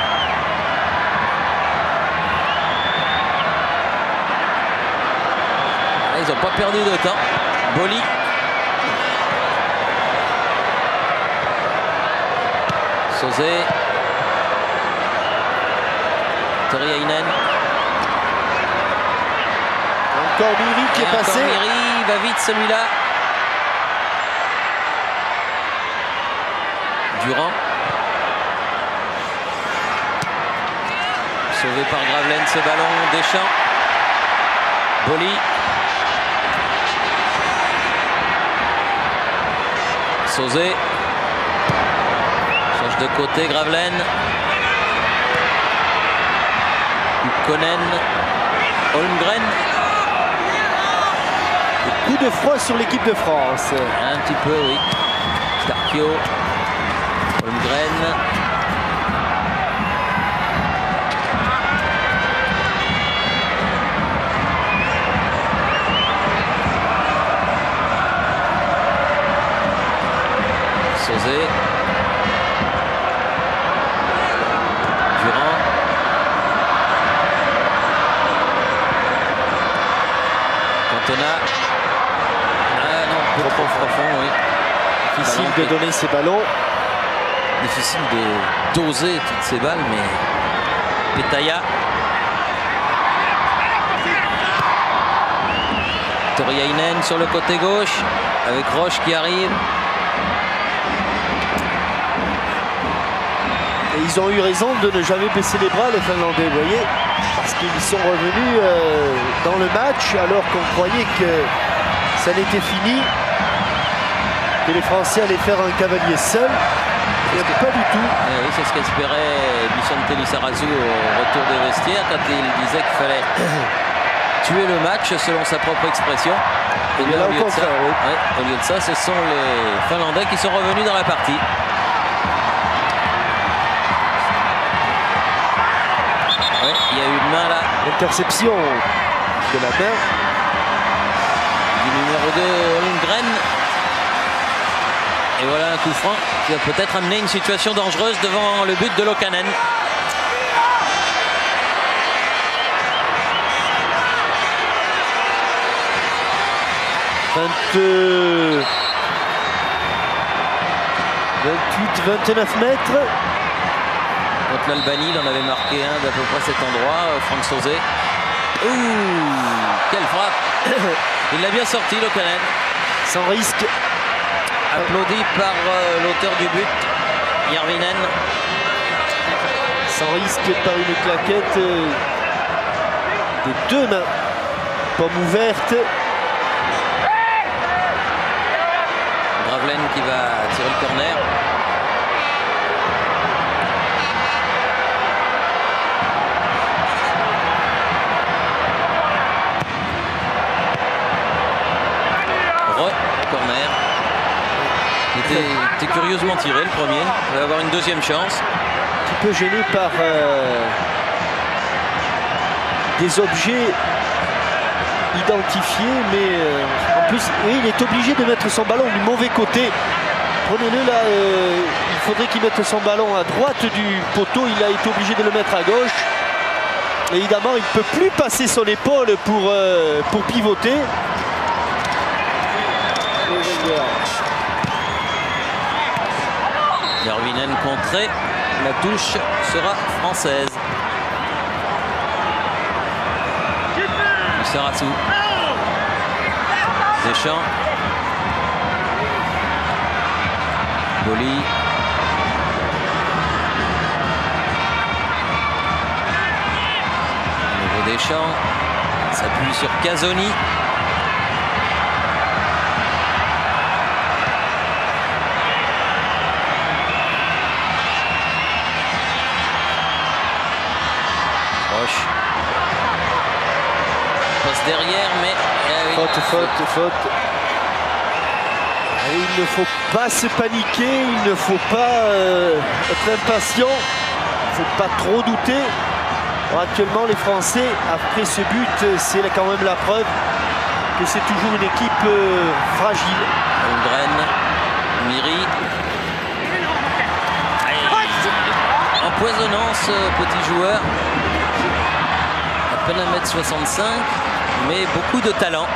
S1: Ah, Ils n'ont pas perdu de temps. Boli. Sauzé. Toriainen.
S2: Encore Miri qui est
S1: encore
S2: passé.
S1: Il va vite celui-là. Durand. Sauvé par Gravelaine ce ballon. Deschamps. Boli. Sauzé. Change de côté Gravelaine. Konen. Holmgren.
S2: Coup de froid sur l'équipe de France.
S1: Un petit peu, oui. Starkio. Holmgren.
S2: De donner ces ballons.
S1: difficile de doser toutes ces balles, mais Petaya. Toriainen sur le côté gauche, avec Roche qui arrive.
S2: Et ils ont eu raison de ne jamais baisser les bras, les Finlandais, vous voyez Parce qu'ils sont revenus euh, dans le match alors qu'on croyait que ça n'était fini, que les Français allaient faire un cavalier seul. Et pas du tout.
S1: Eh oui, c'est ce qu'espérait Vicente Lissarazu au retour des vestiaires quand il disait qu'il fallait [coughs] tuer le match selon sa propre expression. Et
S2: bien là, au
S1: lieu de ça,
S2: contraire, oui.
S1: ouais, au lieu de ça, ce sont les Finlandais qui sont revenus dans la partie. Ouais, il y a eu une main là
S2: Interception de la main.
S1: du numéro 2 Holmgren. Et voilà un coup franc qui va peut-être amener une situation dangereuse devant le but de Lokanen.
S2: euh, 28, 29 mètres.
S1: Contre l'Albanie, il en avait marqué un d'à peu près cet endroit, euh, Franck Sauzé. Ouh, quelle frappe [coughs] Il l'a bien sorti, le Canen.
S2: Sans risque.
S1: Applaudi par euh, l'auteur du but, Järvinen.
S2: Sans risque par une claquette euh, des deux mains. Pomme ouverte.
S1: Gravelaine qui va tirer le corner. Curieusement tiré le premier. Il va avoir une deuxième chance.
S2: Un petit peu gêné par euh, des objets identifié, mais euh, en plus, il est obligé de mettre son ballon du mauvais côté. Prenez-le là, euh, il faudrait qu'il mette son ballon à droite du poteau, il a été obligé de le mettre à gauche. Évidemment, il ne peut plus passer son épaule pour, pour pivoter.
S1: Gervinen contré. La touche sera française. Sarassou. Deschamps. Boli. Nouveau Deschamps. S'appuie sur Casoni.
S2: Faute, faute, il ne faut pas se paniquer, il ne faut pas euh, être impatient, il ne faut pas trop douter. Actuellement, les Français, après ce but, c'est quand même la preuve que c'est toujours une équipe euh, fragile.
S1: Holmgren, Miri. Empoisonnant ce petit joueur. À peine 1m65, mais beaucoup de talent.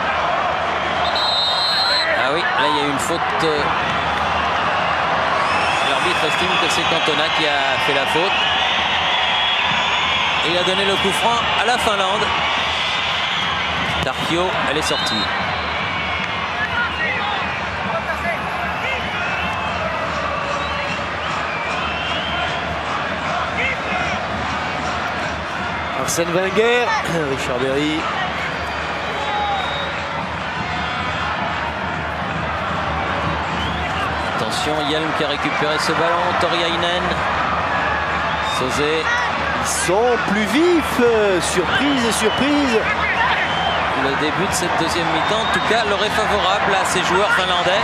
S1: Ah oui, là il y a eu une faute. euh, L'arbitre estime que c'est Cantona qui a fait la faute. Il a donné le coup franc à la Finlande. Tarkio, elle est sortie.
S2: Arsène Wenger, [coughs] Richard Berry.
S1: Attention, Yelm qui a récupéré ce ballon. Toriainen. Sauzé.
S2: Ils sont plus vifs, euh, surprise et surprise.
S1: Le début de cette deuxième mi-temps, en tout cas, l'aurait favorable à ces joueurs finlandais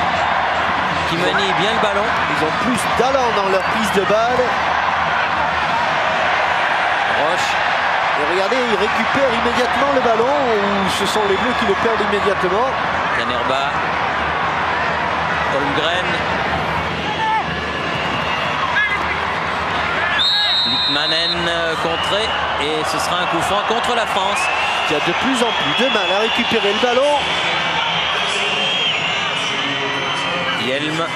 S1: qui manient bien le ballon.
S2: Ils ont plus d'allant dans leur prise de balle.
S1: Roche,
S2: Et regardez, ils récupèrent immédiatement le ballon ou ce sont les Bleus qui le perdent immédiatement.
S1: Canerba, Holmgren. Littmanen euh, contré et ce sera un coup franc contre la France.
S2: Qui a de plus en plus de mal à récupérer le ballon.
S1: Yelm.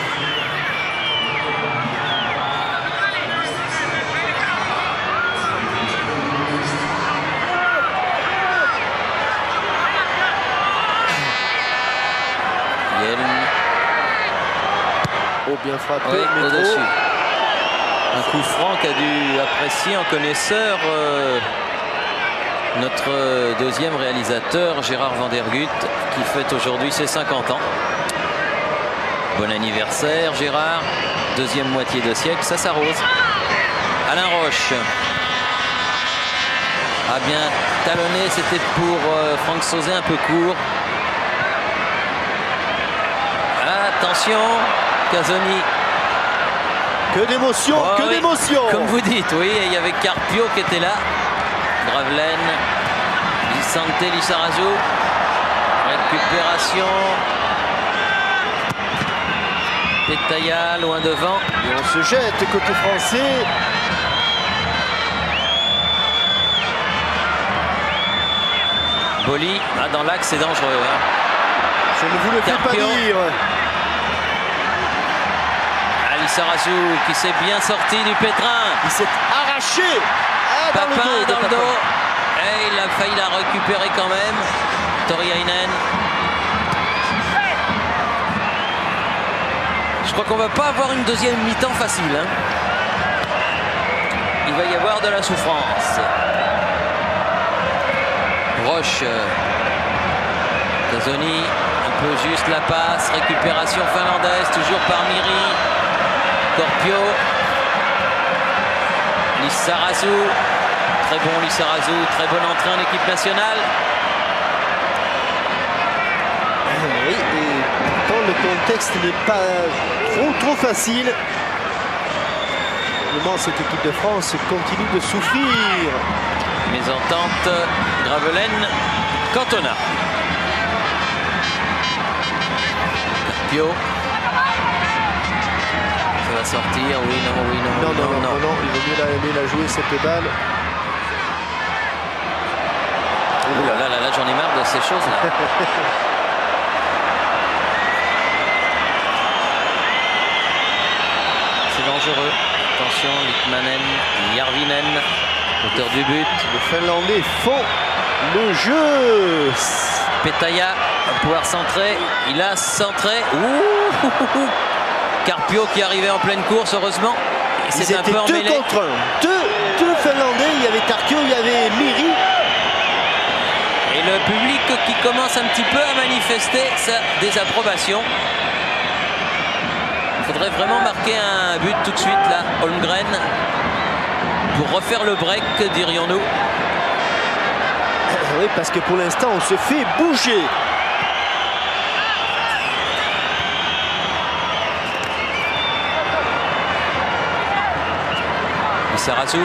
S1: Yelm.
S2: Oh, bien frappé.
S1: Oui, au-dessus. Un coup franc qu'a dû apprécier en connaisseur euh, notre deuxième réalisateur, Gérard Vandergut, qui fête aujourd'hui ses 50 ans. Bon anniversaire, Gérard. Deuxième moitié de siècle, ça s'arrose. Alain Roche. A bien talonné, c'était pour euh, Franck Sauzet un peu court. Attention, Casoni
S2: Que d'émotion,
S1: Oh,
S2: que
S1: oui.
S2: d'émotion.
S1: Comme vous dites, oui, et il y avait Carpio qui était là. Gravelaine, Vicente Lissarazu. Récupération. Petaya loin devant.
S2: Et on se jette côté français.
S1: Boli, ah, dans l'axe, c'est dangereux. hein.
S2: Je ne vous le fais pas dire.
S1: Sarazu qui s'est bien sorti du pétrin.
S2: Il s'est arraché. Ah, dans
S1: Papin
S2: le dos
S1: dans le dos. Et il a failli la récupérer quand même. Toriainen. Je crois qu'on va pas avoir une deuxième mi-temps facile. hein. Il va y avoir de la souffrance. Roche. euh, Casoni, un peu juste la passe. Récupération finlandaise, toujours par Miri. Scorpio. Lissarazu. Très bon Lissarazu. Très bonne entrée en équipe nationale.
S2: Oui, et quand le contexte n'est pas trop, trop facile, cette équipe de France continue de souffrir.
S1: Mésentente, Gravelaine, Cantona. Carpio. Ça va sortir, oui, non, oui, non,
S2: Non, non, non, non, non, il vaut mieux la, mieux la jouer cette balle.
S1: Ouh là là, là, là, j'en ai marre de ces choses-là. [laughs] C'est dangereux. Attention, Litmanen, Järvinen, auteur du but.
S2: Les Finlandais font le jeu.
S1: Petaya va pouvoir centrer. Il a centré. Ouh. Carpio qui arrivait en pleine course, heureusement. S'est un peu
S2: deux
S1: emmêlé.
S2: contre un. Deux, deux Finlandais. Il y avait Tarkio, il y avait Miri.
S1: Et le public qui commence un petit peu à manifester sa désapprobation. Il faudrait vraiment marquer un but tout de suite là, Holmgren, pour refaire le break, dirions-nous.
S2: Oui, parce que pour l'instant, on se fait bouger.
S1: Sarasu.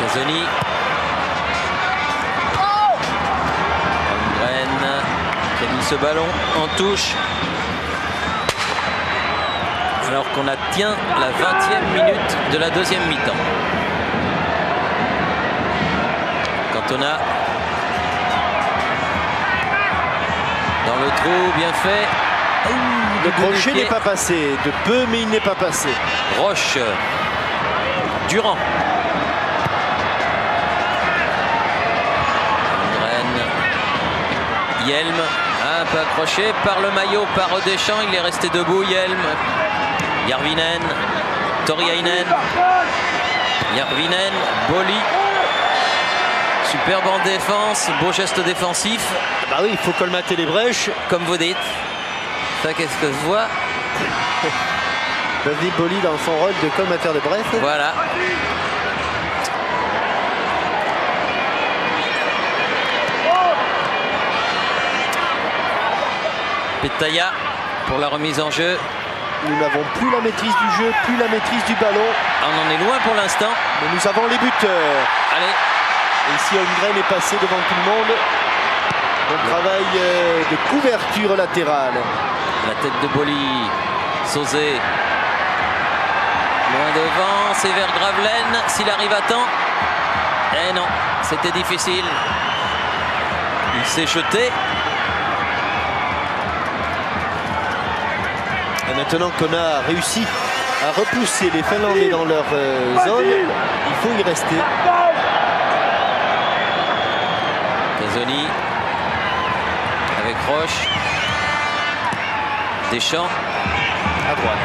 S1: Casoni. Qui a mis ce ballon en touche. Alors qu'on atteint la 20e minute de la deuxième mi-temps. Quand on a dans le trou, bien fait. Du
S2: crochet n'est pas passé. De peu, mais il n'est pas passé.
S1: Roche. Durand. Holmgren. Yelm. Un peu accroché par le maillot par Deschamps. Il est resté debout. Yelm. Järvinen. Toriainen. Järvinen. Boli. Superbe en défense. Beau geste défensif.
S2: Bah oui, il faut colmater les brèches.
S1: Comme vous dites. Ça, qu'est-ce que je vois
S2: David Boli dans son rôle de colmateur de brèches.
S1: Voilà. Petaya pour la remise en jeu.
S2: Nous n'avons plus la maîtrise du jeu, plus la maîtrise du ballon.
S1: On en est loin pour l'instant.
S2: Mais nous avons les buteurs.
S1: Allez,
S2: Et ici, Holmgren est passé devant tout le monde. Bon travail euh, de couverture latérale.
S1: La tête de Boli. Sauzé. Loin devant, c'est vers Gravelaine. S'il arrive à temps. Eh non, c'était difficile. Il s'est jeté.
S2: Et maintenant qu'on a réussi à repousser les Finlandais dans leur euh, zone, il faut y rester.
S1: Casoni avec Roche. Deschamps,
S2: À droite.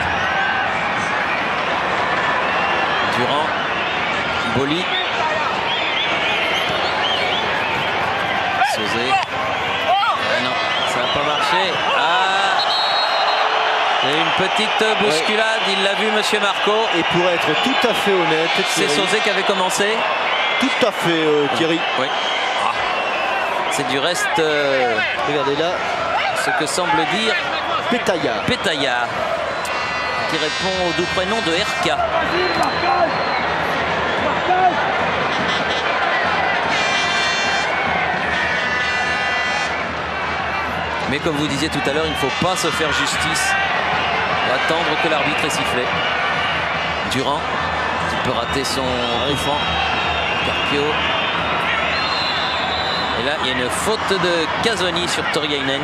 S1: Durand, Boli. Sauzé. Ah non, ça n'a pas marché. Ah eu une petite bousculade, il l'a vu Monsieur Marco.
S2: Et pour être tout à fait honnête,
S1: C'est Sauzé qui avait commencé.
S2: tout à fait euh, Thierry.
S1: Oui. Ah. C'est du reste euh,
S2: Regardez là,
S1: ce que semble dire
S2: Petaya.
S1: Petaya, qui répond au doux prénom de RK. Mais comme vous disiez tout à l'heure, il ne faut pas se faire justice attendre que l'arbitre ait sifflé. Durand, qui peut rater son franc. Carpio. Et là, il y a une faute de Casoni sur Toriainen.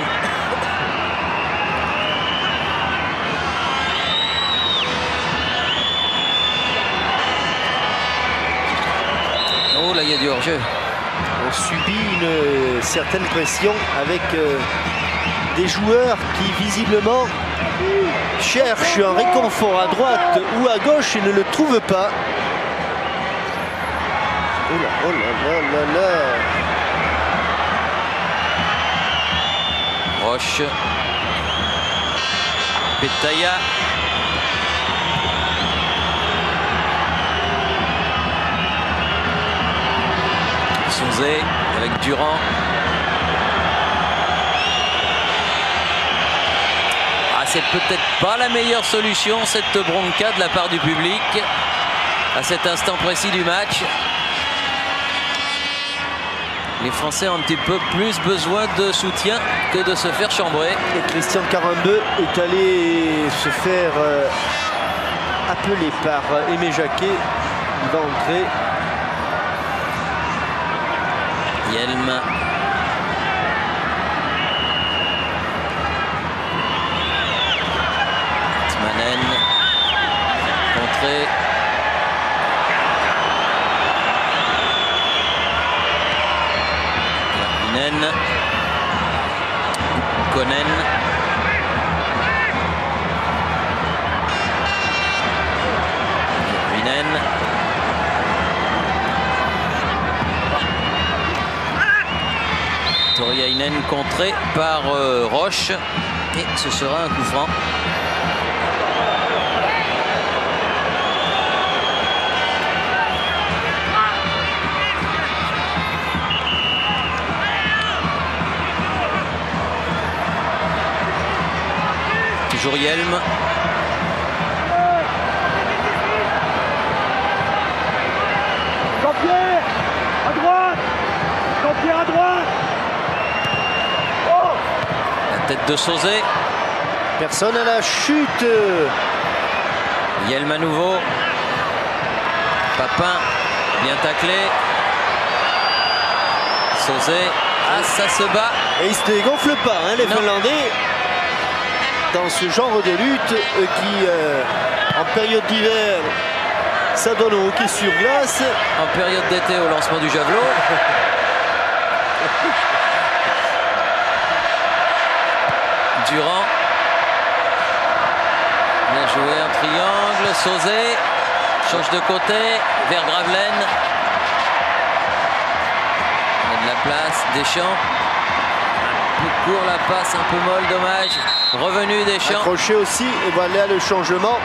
S1: Là, il y a du hors-jeu.
S2: On subit une certaine pression avec euh, des joueurs qui visiblement cherchent un réconfort à droite ou à gauche et ne le trouvent pas. Oh là, oh là là là là.
S1: Roche. Petaya. Avec Durand. Ah, c'est peut-être pas la meilleure solution cette bronca de la part du public à cet instant précis du match. Les Français ont un petit peu plus besoin de soutien que de se faire chambrer.
S2: Et Christian Carambeu est allé se faire euh, appeler par Aimé Jacquet. Il va entrer.
S1: Yelm. Contré par euh, Roche. Et ce sera un coup franc. Toujours.
S5: Jean-Pierre à droite Jean-Pierre à droite
S1: La tête de Sauzé.
S2: Personne à la chute.
S1: Yelm à nouveau. Papin, bien taclé. Sauzé. Ah, ça se bat.
S2: Et ils se dégonflent pas, hein, les
S1: Non.
S2: Finlandais, dans ce genre de lutte euh, qui, euh, en période d'hiver, ça donne au hockey sur glace.
S1: En période d'été au lancement du javelot. [laughs] Sauzé. Change de côté. Vers Gravelaine. Y a de la place. Deschamps. Un peu court la passe, un peu molle, dommage. Revenu Deschamps.
S2: Accroché aussi, et voilà le changement.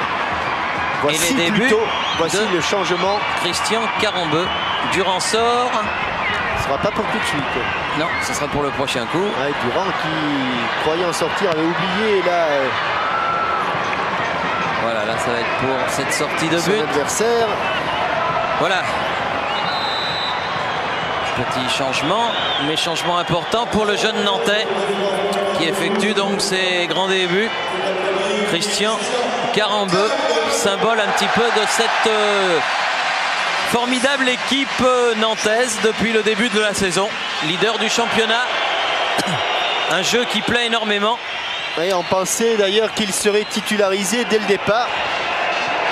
S2: Voici
S1: les débuts
S2: plutôt, voici
S1: de-
S2: le changement.
S1: Christian Carambeu. Durand sort.
S2: Ce sera pas pour tout de suite.
S1: Non, ce sera pour le prochain coup.
S2: Durand qui croyait en sortir avait oublié là
S1: Voilà, là ça va être pour cette sortie de
S2: son
S1: but.
S2: adversaire.
S1: Voilà. Petit changement, mais changement important pour le jeune Nantais qui effectue donc ses grands débuts. Christian Carambeu, symbole un petit peu de cette euh, formidable équipe euh, nantaise depuis le début de la saison. Leader du championnat. [coughs] Un jeu qui plaît énormément.
S2: On pensait d'ailleurs qu'il serait titularisé dès le départ.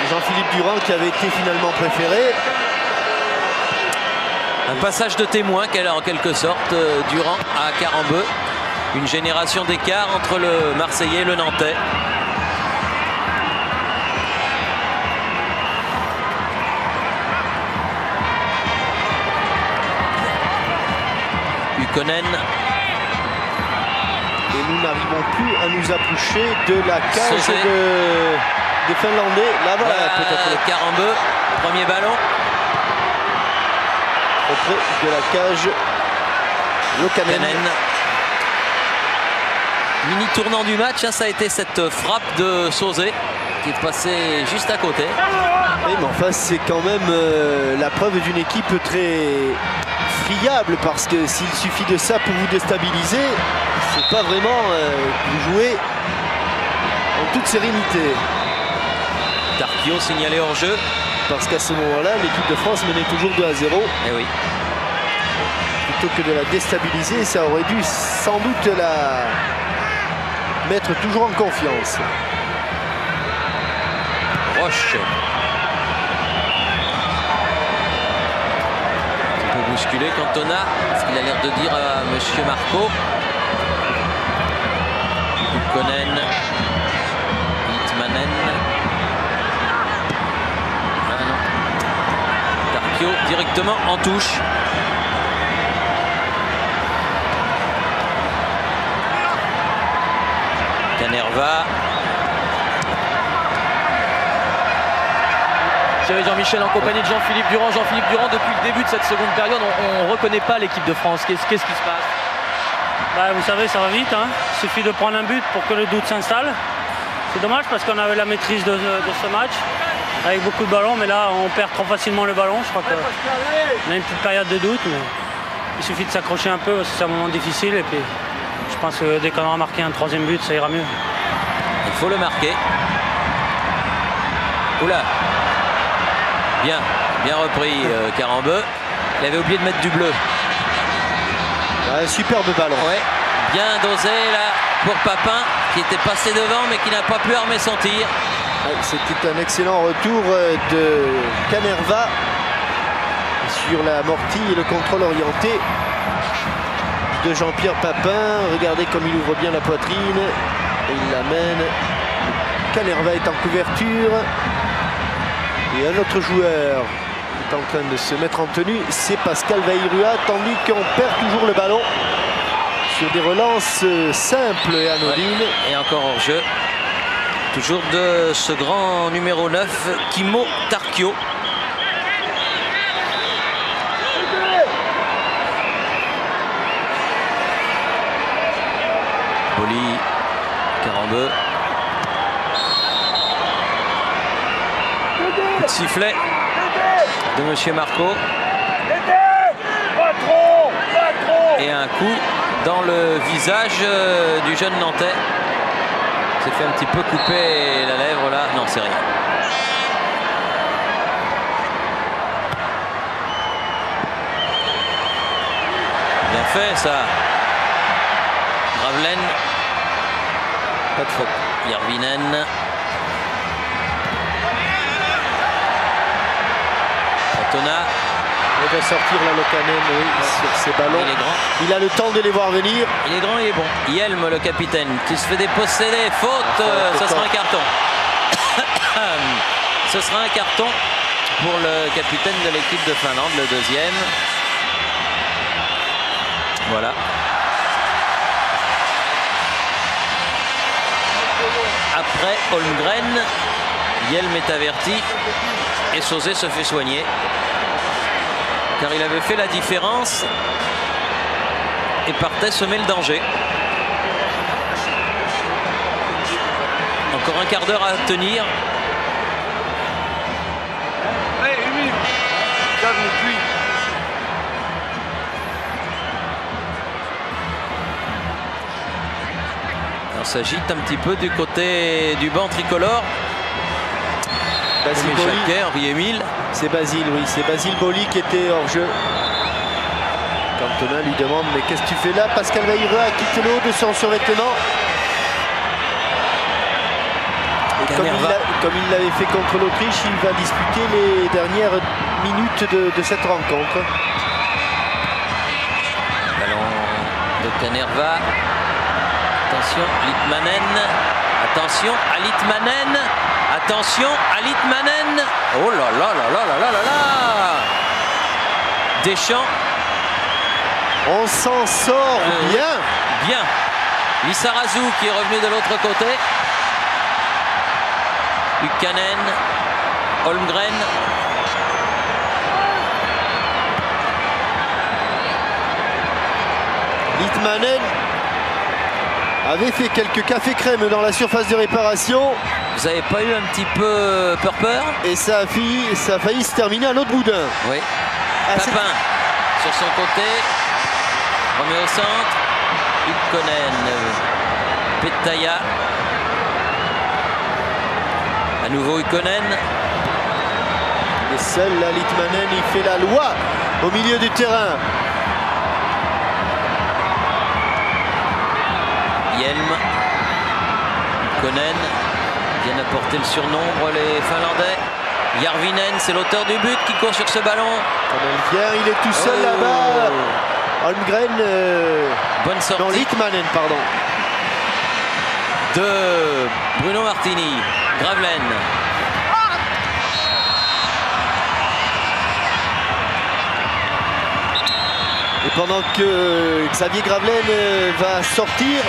S2: Jean-Philippe Durand qui avait été finalement préféré.
S1: Un passage de témoin qu'elle a en quelque sorte euh, Durand à Carambeu. Une génération d'écart entre le Marseillais et le Nantais. Ukonen,
S2: Et nous n'arrivons plus à nous approcher de la cage de, des Finlandais. Là-bas,
S1: voilà,
S2: peut-être
S1: Carambeu, premier ballon.
S2: auprès de la cage. Lokanen.
S1: Kanen. Mini tournant du match, hein, ça a été cette frappe de Sauzé qui est passée juste à côté.
S2: Oui, mais enfin, c'est quand même euh, la preuve d'une équipe très friable parce que s'il suffit de ça pour vous déstabiliser, c'est pas vraiment euh, jouez en toute sérénité.
S1: Tarquio signalé hors jeu.
S2: Parce qu'à ce moment-là, l'équipe de France menait toujours 2 à 0.
S1: Eh oui.
S2: Plutôt que de la déstabiliser, ça aurait dû sans doute la mettre toujours en confiance.
S1: Roche. Un peu bousculé Cantona, ce qu'il a l'air de dire à Monsieur Marco. Konen. Hitmanen. Ah directement en touche. Canerva.
S3: Jean-Michel en compagnie de Jean-Philippe Durand. Jean-Philippe Durand, depuis le début de cette seconde période, on ne reconnaît pas l'équipe de France. Qu'est-ce qui se passe?
S5: Bah, vous savez, ça va vite. hein. Il suffit de prendre un but pour que le doute s'installe. C'est dommage parce qu'on avait la maîtrise de, ce match avec beaucoup de ballons, mais là, on perd trop facilement le ballon. Je crois qu'on a une petite période de doute. Mais il suffit de s'accrocher un peu, c'est un moment difficile. Et puis, je pense que dès qu'on aura marqué un troisième but, ça ira mieux.
S1: Il faut le marquer. Oula. Bien, bien repris euh, Carambeu. Il avait oublié de mettre du bleu.
S2: Un superbe ballon.
S1: Ouais, bien dosé là pour Papin qui était passé devant mais qui n'a pas pu armer son tir.
S2: C'était un excellent retour euh, de Canerva sur la mortie et le contrôle orienté de Jean-Pierre Papin. Regardez comme il ouvre bien la poitrine. Et il l'amène. Canerva est en couverture. Et un autre joueur en train de se mettre en tenue, c'est Pascal Vairua, tandis qu'on perd toujours le ballon sur des relances simples et anodines.
S1: Et encore hors jeu. Toujours de ce grand numéro 9, Kimo Tarkio. Boli, Carambeu. Coup de sifflet de Monsieur Marco. Et un coup dans le visage euh, du jeune Nantais. S'est fait un petit peu couper la lèvre là. Non, c'est rien. Bien fait ça. Gravelaine. Pas de faute. Cantona.
S2: Il va sortir la Locanen oui, sur ses ballons.
S1: Il est grand.
S2: Il a le temps de les voir venir.
S1: Il est grand, il est bon. Yelm, le capitaine, qui se fait déposséder. Faute, euh, ce sera un carton. [coughs] ce sera un carton pour le capitaine de l'équipe de Finlande, le deuxième. Voilà. Après Holmgren, Yelm est averti et Sauzé se fait soigner. Car il avait fait la différence et partait semer le danger. Encore un quart d'heure à tenir. On s'agite un petit peu du côté du banc tricolore.
S2: Basile. C'est Basile, oui. C'est Basile Boli qui était hors jeu. Cantona lui demande Mais qu'est-ce que tu fais là Pascal Vairua a quitté le haut de son survêtement. Et comme il, comme l'avait fait contre l'Autriche, il va disputer les dernières minutes de, de cette rencontre.
S1: Ballon de Canerva. Attention, Litmanen. Attention à Litmanen. Attention à Litmanen. Oh là là là là là là là là Deschamps,
S2: On s'en sort
S1: Euh,
S2: bien.
S1: bien. Lissarazu qui est revenu de l'autre côté. Buchanan, Holmgren.
S2: Litmanen avait fait quelques cafés crème dans la surface de réparation
S1: Vous avez pas eu un petit peu peur peur
S2: et ça a, failli, ça a failli se terminer à l'autre boudin.
S1: Oui.
S2: Ah,
S1: Papin sur son côté. Remet au centre. Ikonen. Petaya. À nouveau Ikonen.
S2: Et seul là, Litmanen, il fait la loi au milieu du terrain.
S1: Yelm. Ikonen. Viennent apporter le surnombre les Finlandais. Järvinen, c'est l'auteur du but qui court sur ce ballon.
S2: Elle vient, il est tout seul
S1: Oh.
S2: là-bas. Holmgren, euh,
S1: Bonne
S2: non,
S1: sortie
S2: Litmanen, pardon.
S1: de Bruno Martini. Gravelaine.
S2: Et pendant que Xavier Gravelaine euh, va sortir,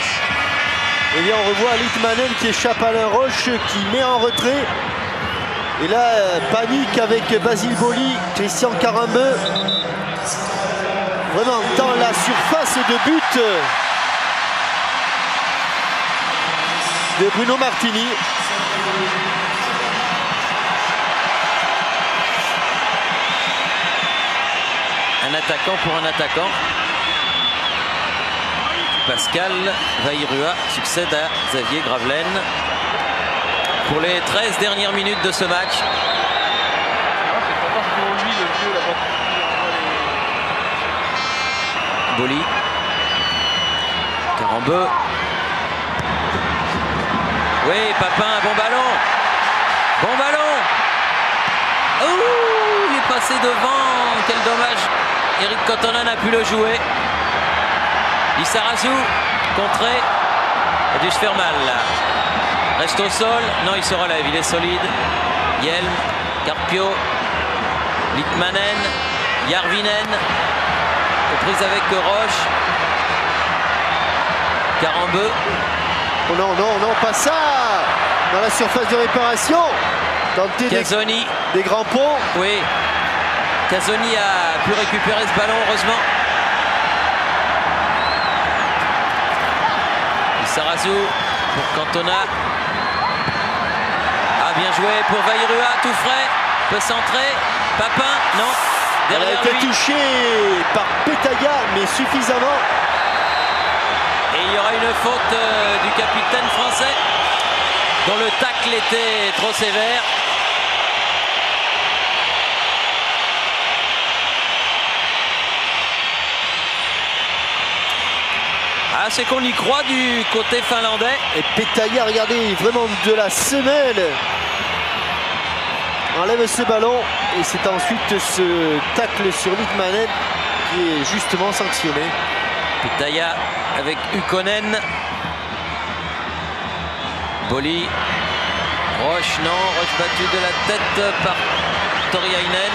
S2: eh bien on revoit Litmanen qui échappe à Alain Roche, qui met en retrait. Et là, euh, panique avec Basile Boli, Christian Carambeu. Vraiment dans la surface de but de Bruno Martini.
S1: Un attaquant pour un attaquant. Pascal Vairua succède à Xavier Gravelaine pour les 13 dernières minutes de ce match. Boli. Carambeu. Oui, Papin, bon ballon. Bon ballon. Ouh, il est passé devant. Quel dommage. Eric Cantona n'a pu le jouer. Lissarazu, contré. Il a dû se faire mal là. Reste au sol. Non, il se relève. Il est solide. Yelm, Carpio, Litmanen, Yarvinen. Prise avec Roche. Carambeu.
S2: Oh non, non, non, pas ça Dans la surface de réparation. Tenter des, des grands ponts.
S1: Oui. Casoni a pu récupérer ce ballon, heureusement. Pour Cantona. Ah, bien joué pour Vairua, tout frais. Peut centrer. Papin, non.
S2: Elle a
S1: Derrière
S2: été
S1: lui.
S2: touchée par Petaya, mais suffisamment.
S1: Et il y aura une faute euh, du capitaine français dont le tacle était trop sévère. Ah, c'est qu'on y croit du côté finlandais.
S2: Et Petaya, regardez, vraiment de la semelle. Enlève ce ballon et c'est ensuite ce tacle sur Litmanen qui est justement sanctionné.
S1: Pitaya avec Ukonen. Boli. Roche, non. Roche battu de la tête par Toriainen.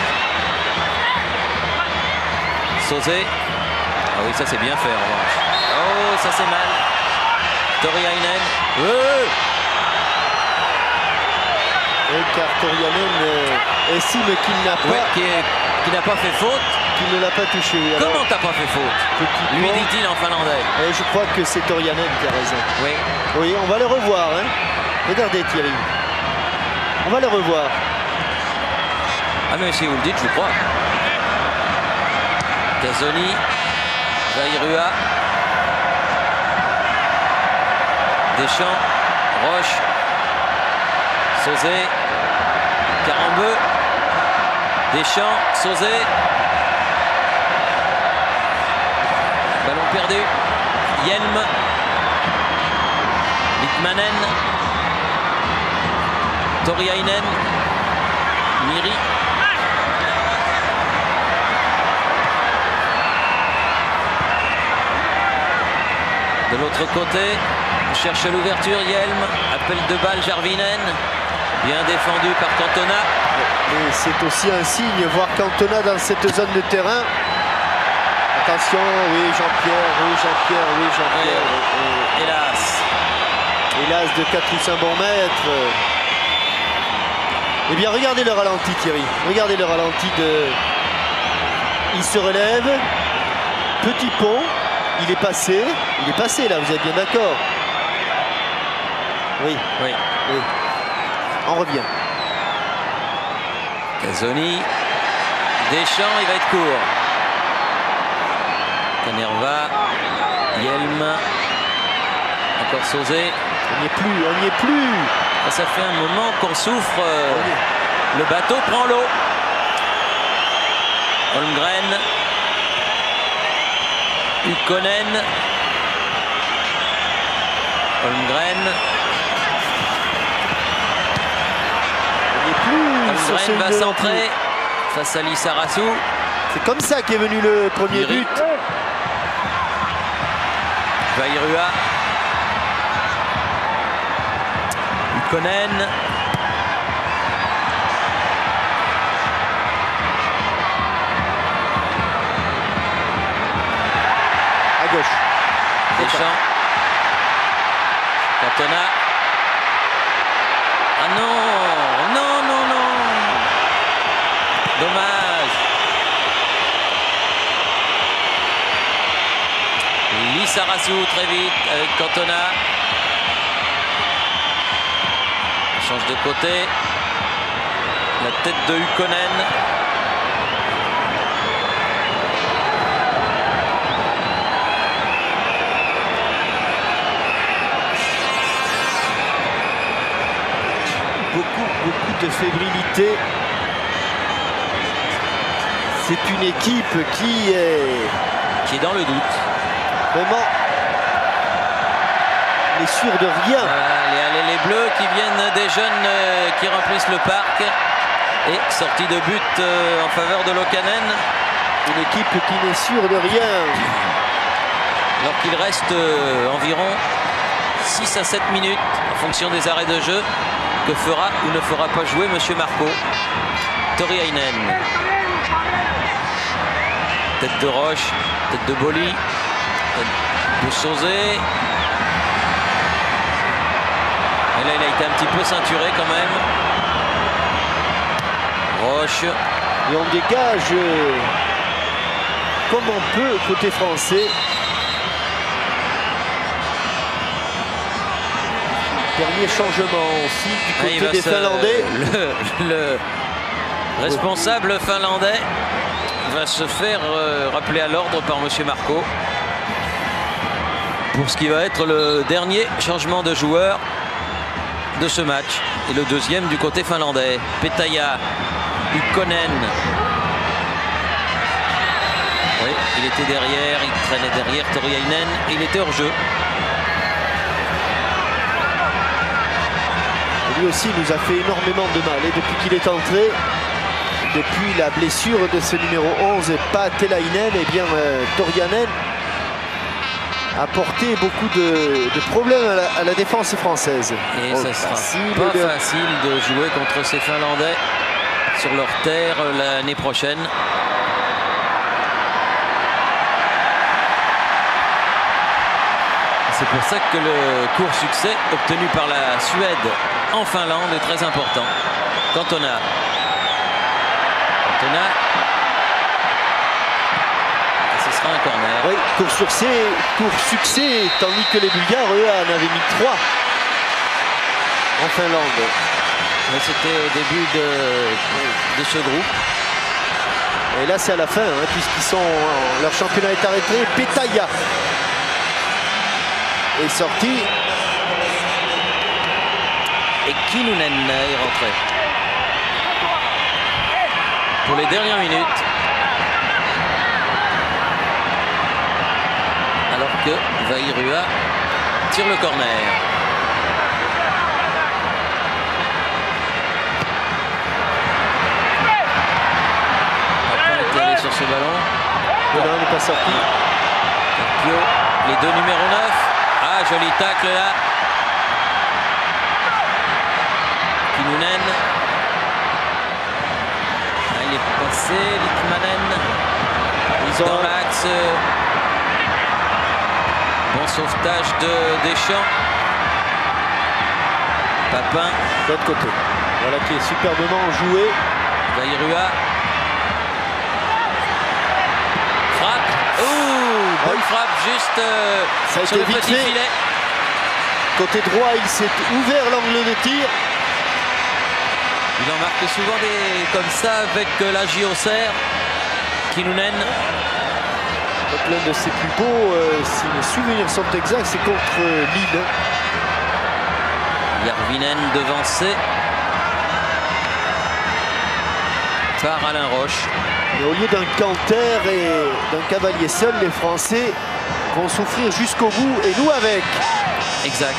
S1: Sauzé. Ah oui, ça c'est bien fait en revanche. Oh, ça c'est mal. Toriainen. Ouais.
S2: Et car Torianen euh, estime qu'il n'a
S1: Ouais,
S2: pas,
S1: qui est- qui n'a pas fait faute.
S2: qu'il ne l'a pas touché. Alors,
S1: Comment t'as pas fait faute Lui dit-il en finlandais.
S2: Et je crois que c'est Torianen qui a raison.
S1: Oui.
S2: Oui, on va le revoir. hein. Regardez Thierry. On va le revoir.
S1: Ah mais si vous le dites, je crois. Casoni, Vairua, Deschamps, Roche, Sauzé, Carambeu, Deschamps, Sauzé. Ballon perdu. Yelm, Litmanen, Toriainen, Miri. De l'autre côté, cherche l'ouverture, Yelm, appel de balle, Jarvinen, bien défendu par Cantona.
S2: Et c'est aussi un signe, voir Cantona dans cette zone de terrain. Attention, oui Jean-Pierre, oui Jean-Pierre, oui Jean-Pierre. oui,
S1: Hélas,
S2: oui. Hélas de 4 ou 5 bons mètres. Eh bien regardez le ralenti Thierry. Regardez le ralenti de. Il se relève. Petit pont. Il est passé. Il est passé là, vous êtes bien d'accord Oui,
S1: oui,
S2: oui. On revient.
S1: Casoni, Deschamps, il va être court. Canerva, Yelm, encore Sauzé.
S2: On n'y est plus, on n'y est plus.
S1: Ah, Ça fait un moment qu'on souffre. euh, Le bateau prend l'eau. Holmgren. Ukonen. Holmgren.
S2: On n'y est
S1: Holmgren va centrer face à Lissarasu.
S2: plus. C'est comme ça qu'est venu le premier but.
S1: Vairua. Ukonen.
S2: À gauche.
S1: Deschamps. Cantona. Sarasou très vite avec Cantona. Change de côté. La tête de Hukonen.
S2: Beaucoup, beaucoup de fébrilité. C'est une équipe qui est...
S1: Qui est dans le doute
S2: vraiment n'est sûre de rien.
S1: Voilà, les, les- les Bleus qui viennent des jeunes euh, qui remplissent le parc. Et sortie de but euh, en faveur de Locanen.
S2: Une équipe qui n'est sûre de rien.
S1: Alors qu'il reste euh, environ 6 à 7 minutes en fonction des arrêts de jeu que fera ou ne fera pas jouer Monsieur Marco. Toriainen. Tête de Roche, tête de Boli, de Sauzé. Et là, il a été un petit peu ceinturé quand même. Roche.
S2: Et on dégage euh, comme on peut côté français. Dernier changement aussi
S1: Ah,
S2: du
S1: il
S2: côté des Finlandais. [laughs]
S1: Le, le responsable finlandais va se faire euh, rappeler à l'ordre par Monsieur Marco pour ce qui va être le dernier changement de joueur de ce match et le deuxième du côté finlandais. Petaya, Ukkonen. Oui, il était derrière, il traînait derrière Toriainen, il était hors jeu.
S2: Lui aussi nous a fait énormément de mal. Et depuis qu'il est entré, depuis la blessure de ce numéro 11, pas Telainen, et bien euh, Torianen a porté beaucoup de, de problèmes à la, à la défense française.
S1: Et
S2: Oh,
S1: ça sera
S2: facile
S1: pas
S2: de-
S1: facile de jouer contre ces Finlandais sur leur terre l'année prochaine. C'est pour ça que le court succès obtenu par la Suède en Finlande est très important. Cantona. Cantona. Et ce sera un corner.
S2: Oui, court succès, court succès, tandis que les Bulgares, eux, en avaient mis trois en Finlande.
S1: Mais c'était au début de, de ce groupe.
S2: Et là, c'est à la fin, hein, puisqu'ils sont, leur championnat est arrêté. Petaya est sorti.
S1: Et Kinnunen est rentré. Pour les dernières minutes. Alors que Vairua tire le corner. Allé sur ce ballon.
S2: Le ballon n'est pas sorti.
S1: Pio, les deux numéros 9. Ah, joli tacle là. Kinnunen. Ah, il est passé, Litmanen.
S2: Ils ont
S1: l'axe. Sauvetage de Deschamps. Papin,
S2: de l'autre côté. Voilà qui est superbement joué.
S1: Vairua. Frappe. Ouh, bonne
S2: Oui.
S1: frappe juste euh,
S2: Ça a
S1: sur
S2: été
S1: le
S2: vite
S1: petit
S2: fait.
S1: filet.
S2: Côté droit, il s'est ouvert l'angle de tir.
S1: Il en marque souvent des comme ça avec euh, la JOCR. Kinnunen.
S2: L'un de ses plus beaux, euh, si mes souvenirs sont exacts, c'est contre euh, Lille.
S1: Yarvinen devancé par Alain Roche.
S2: Mais au lieu d'un canter et d'un cavalier seul, les Français vont souffrir jusqu'au bout et nous avec.
S1: Exact.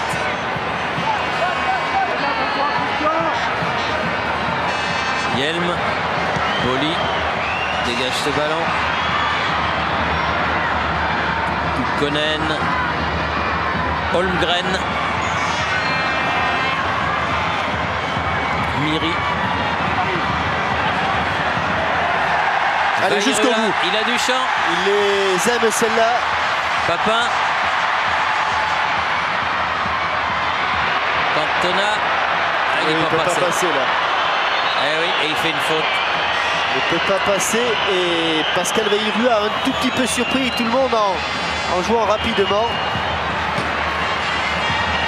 S1: Yelm, Boli, dégage ce ballon. Konen, Holmgren, Miri.
S2: Allez jusqu'au bout.
S1: Il a du champ.
S2: Il les aime celle-là.
S1: Papin. Cantona. Ah, il
S2: ne
S1: pas
S2: peut pas passer là.
S1: Eh oui, et il fait une faute.
S2: Il ne peut pas passer et Pascal Vairua a un tout petit peu surpris tout le monde en, en jouant rapidement.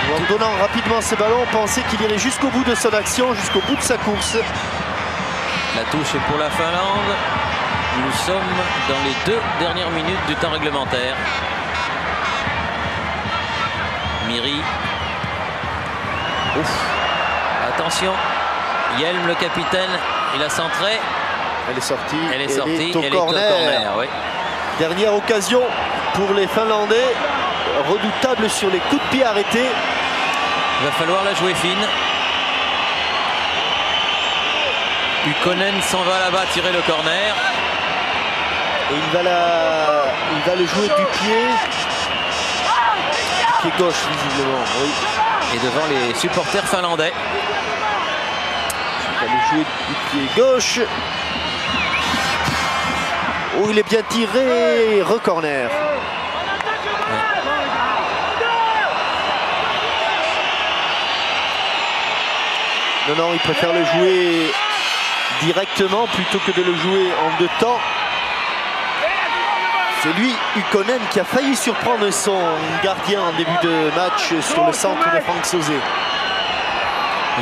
S2: Ou en donnant rapidement ses ballons, on pensait qu'il irait jusqu'au bout de son action, jusqu'au bout de sa course.
S1: La touche est pour la Finlande. Nous sommes dans les deux dernières minutes du temps réglementaire. Miri. Ouf. Attention. Yelm, le capitaine, il a centré.
S2: Elle est sortie.
S1: Elle est sortie.
S2: au
S1: elle
S2: corner.
S1: est au corner. Oui.
S2: Dernière occasion pour les Finlandais. Redoutable sur les coups de pied arrêtés.
S1: Il va falloir la jouer fine. Ukonen s'en va là-bas tirer le corner.
S2: Et il va, la... il va le jouer du pied. Pied gauche, visiblement. Oui.
S1: Et devant les supporters finlandais.
S2: Il va le jouer du pied gauche. Oh, il est bien tiré. Recorner. Non, non, il préfère le jouer directement plutôt que de le jouer en deux temps. C'est lui, Ukonen, qui a failli surprendre son gardien en début de match sur le centre de Franck Sauzé.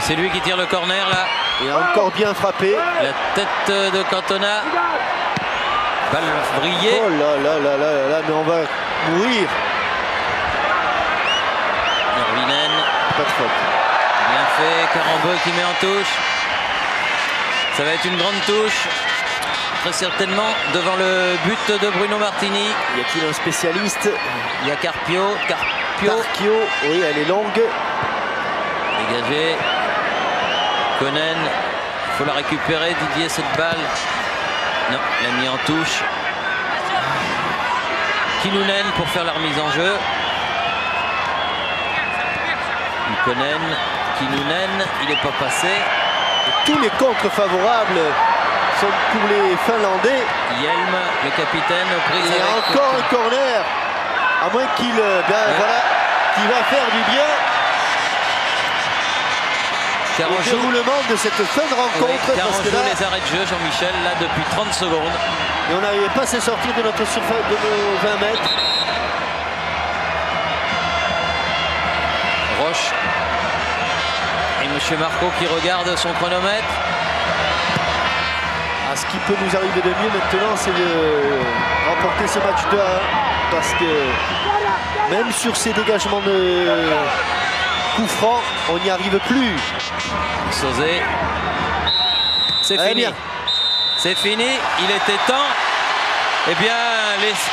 S1: C'est lui qui tire le corner là.
S2: Et encore bien frappé.
S1: La tête de Cantona. Balle brillée.
S2: Oh là là là là là là, mais on va mourir.
S1: Nervinen.
S2: Pas de faute.
S1: Bien fait. Carambeu qui met en touche. Ça va être une grande touche. Très certainement devant le but de Bruno Martini.
S2: Y a-t-il un spécialiste?
S1: Il y a Carpio. Carpio.
S2: Tarquio, oui, elle est longue.
S1: Dégagé. Conan. Il faut la récupérer, Didier, cette balle. Non, il a mis en touche. Kinounen pour faire la remise en jeu. Konen, Kinounen, il n'est pas passé.
S2: Tous les contres favorables sont pour les Finlandais.
S1: Yelm, le capitaine, aux prises
S2: Et
S1: avec-
S2: encore un corner. À moins qu'il euh, ben,
S1: Ouais.
S2: voilà, qui va faire du bien.
S1: Car
S2: au
S1: on joue,
S2: de cette fin de rencontre.
S1: oui, car
S2: parce
S1: on
S2: que là,
S1: les arrêts de jeu, Jean-Michel, là depuis 30 secondes.
S2: et on n'arrivait pas à se sortir de notre surface de nos 20 mètres.
S1: Roche et Monsieur Marco qui regarde son chronomètre.
S2: Ah, ce qui peut nous arriver de mieux maintenant, c'est de remporter ce match 2 à 1. Parce que même sur ces dégagements de coups francs, on n'y arrive plus.
S1: Sauzé. C'est fini. C'est fini. Il était temps. Eh bien, l'ess-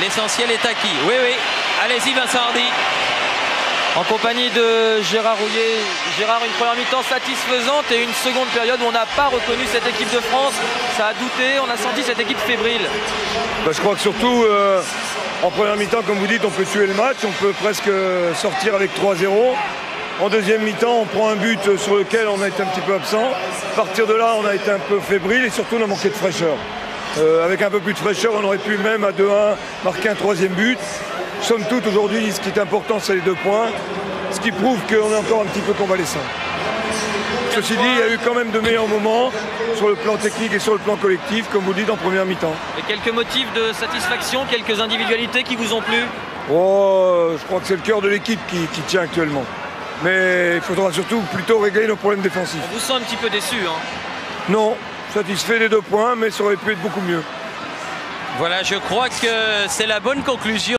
S1: l'essentiel est acquis. Oui, oui. Allez-y, Vincent Hardy.
S3: En compagnie de Gérard Rouillet. Gérard, une première mi-temps satisfaisante et une seconde période où on n'a pas reconnu cette équipe de France. Ça a douté, on a senti cette équipe fébrile.
S6: Bah, je crois que surtout euh, en première mi-temps, comme vous dites, on peut tuer le match, on peut presque sortir avec 3-0. En deuxième mi-temps, on prend un but sur lequel on a été un petit peu absent. À partir de là, on a été un peu fébrile et surtout on a manqué de fraîcheur. Euh, avec un peu plus de fraîcheur, on aurait pu même à 2-1 marquer un troisième but. Somme toute, aujourd'hui, ce qui est important, c'est les deux points. Ce qui prouve qu'on est encore un petit peu convalescent. Ceci dit, il y a eu quand même de meilleurs moments sur le plan technique et sur le plan collectif, comme vous dites, en première mi-temps.
S3: Et quelques motifs de satisfaction, quelques individualités qui vous ont plu?
S6: Oh, je crois que c'est le cœur de l'équipe qui, qui tient actuellement. Mais il faudra surtout plutôt régler nos problèmes défensifs.
S3: On vous sent un petit peu déçu. Hein.
S6: Non, satisfait des deux points, mais ça aurait pu être beaucoup mieux.
S1: Voilà, je crois que c'est la bonne conclusion.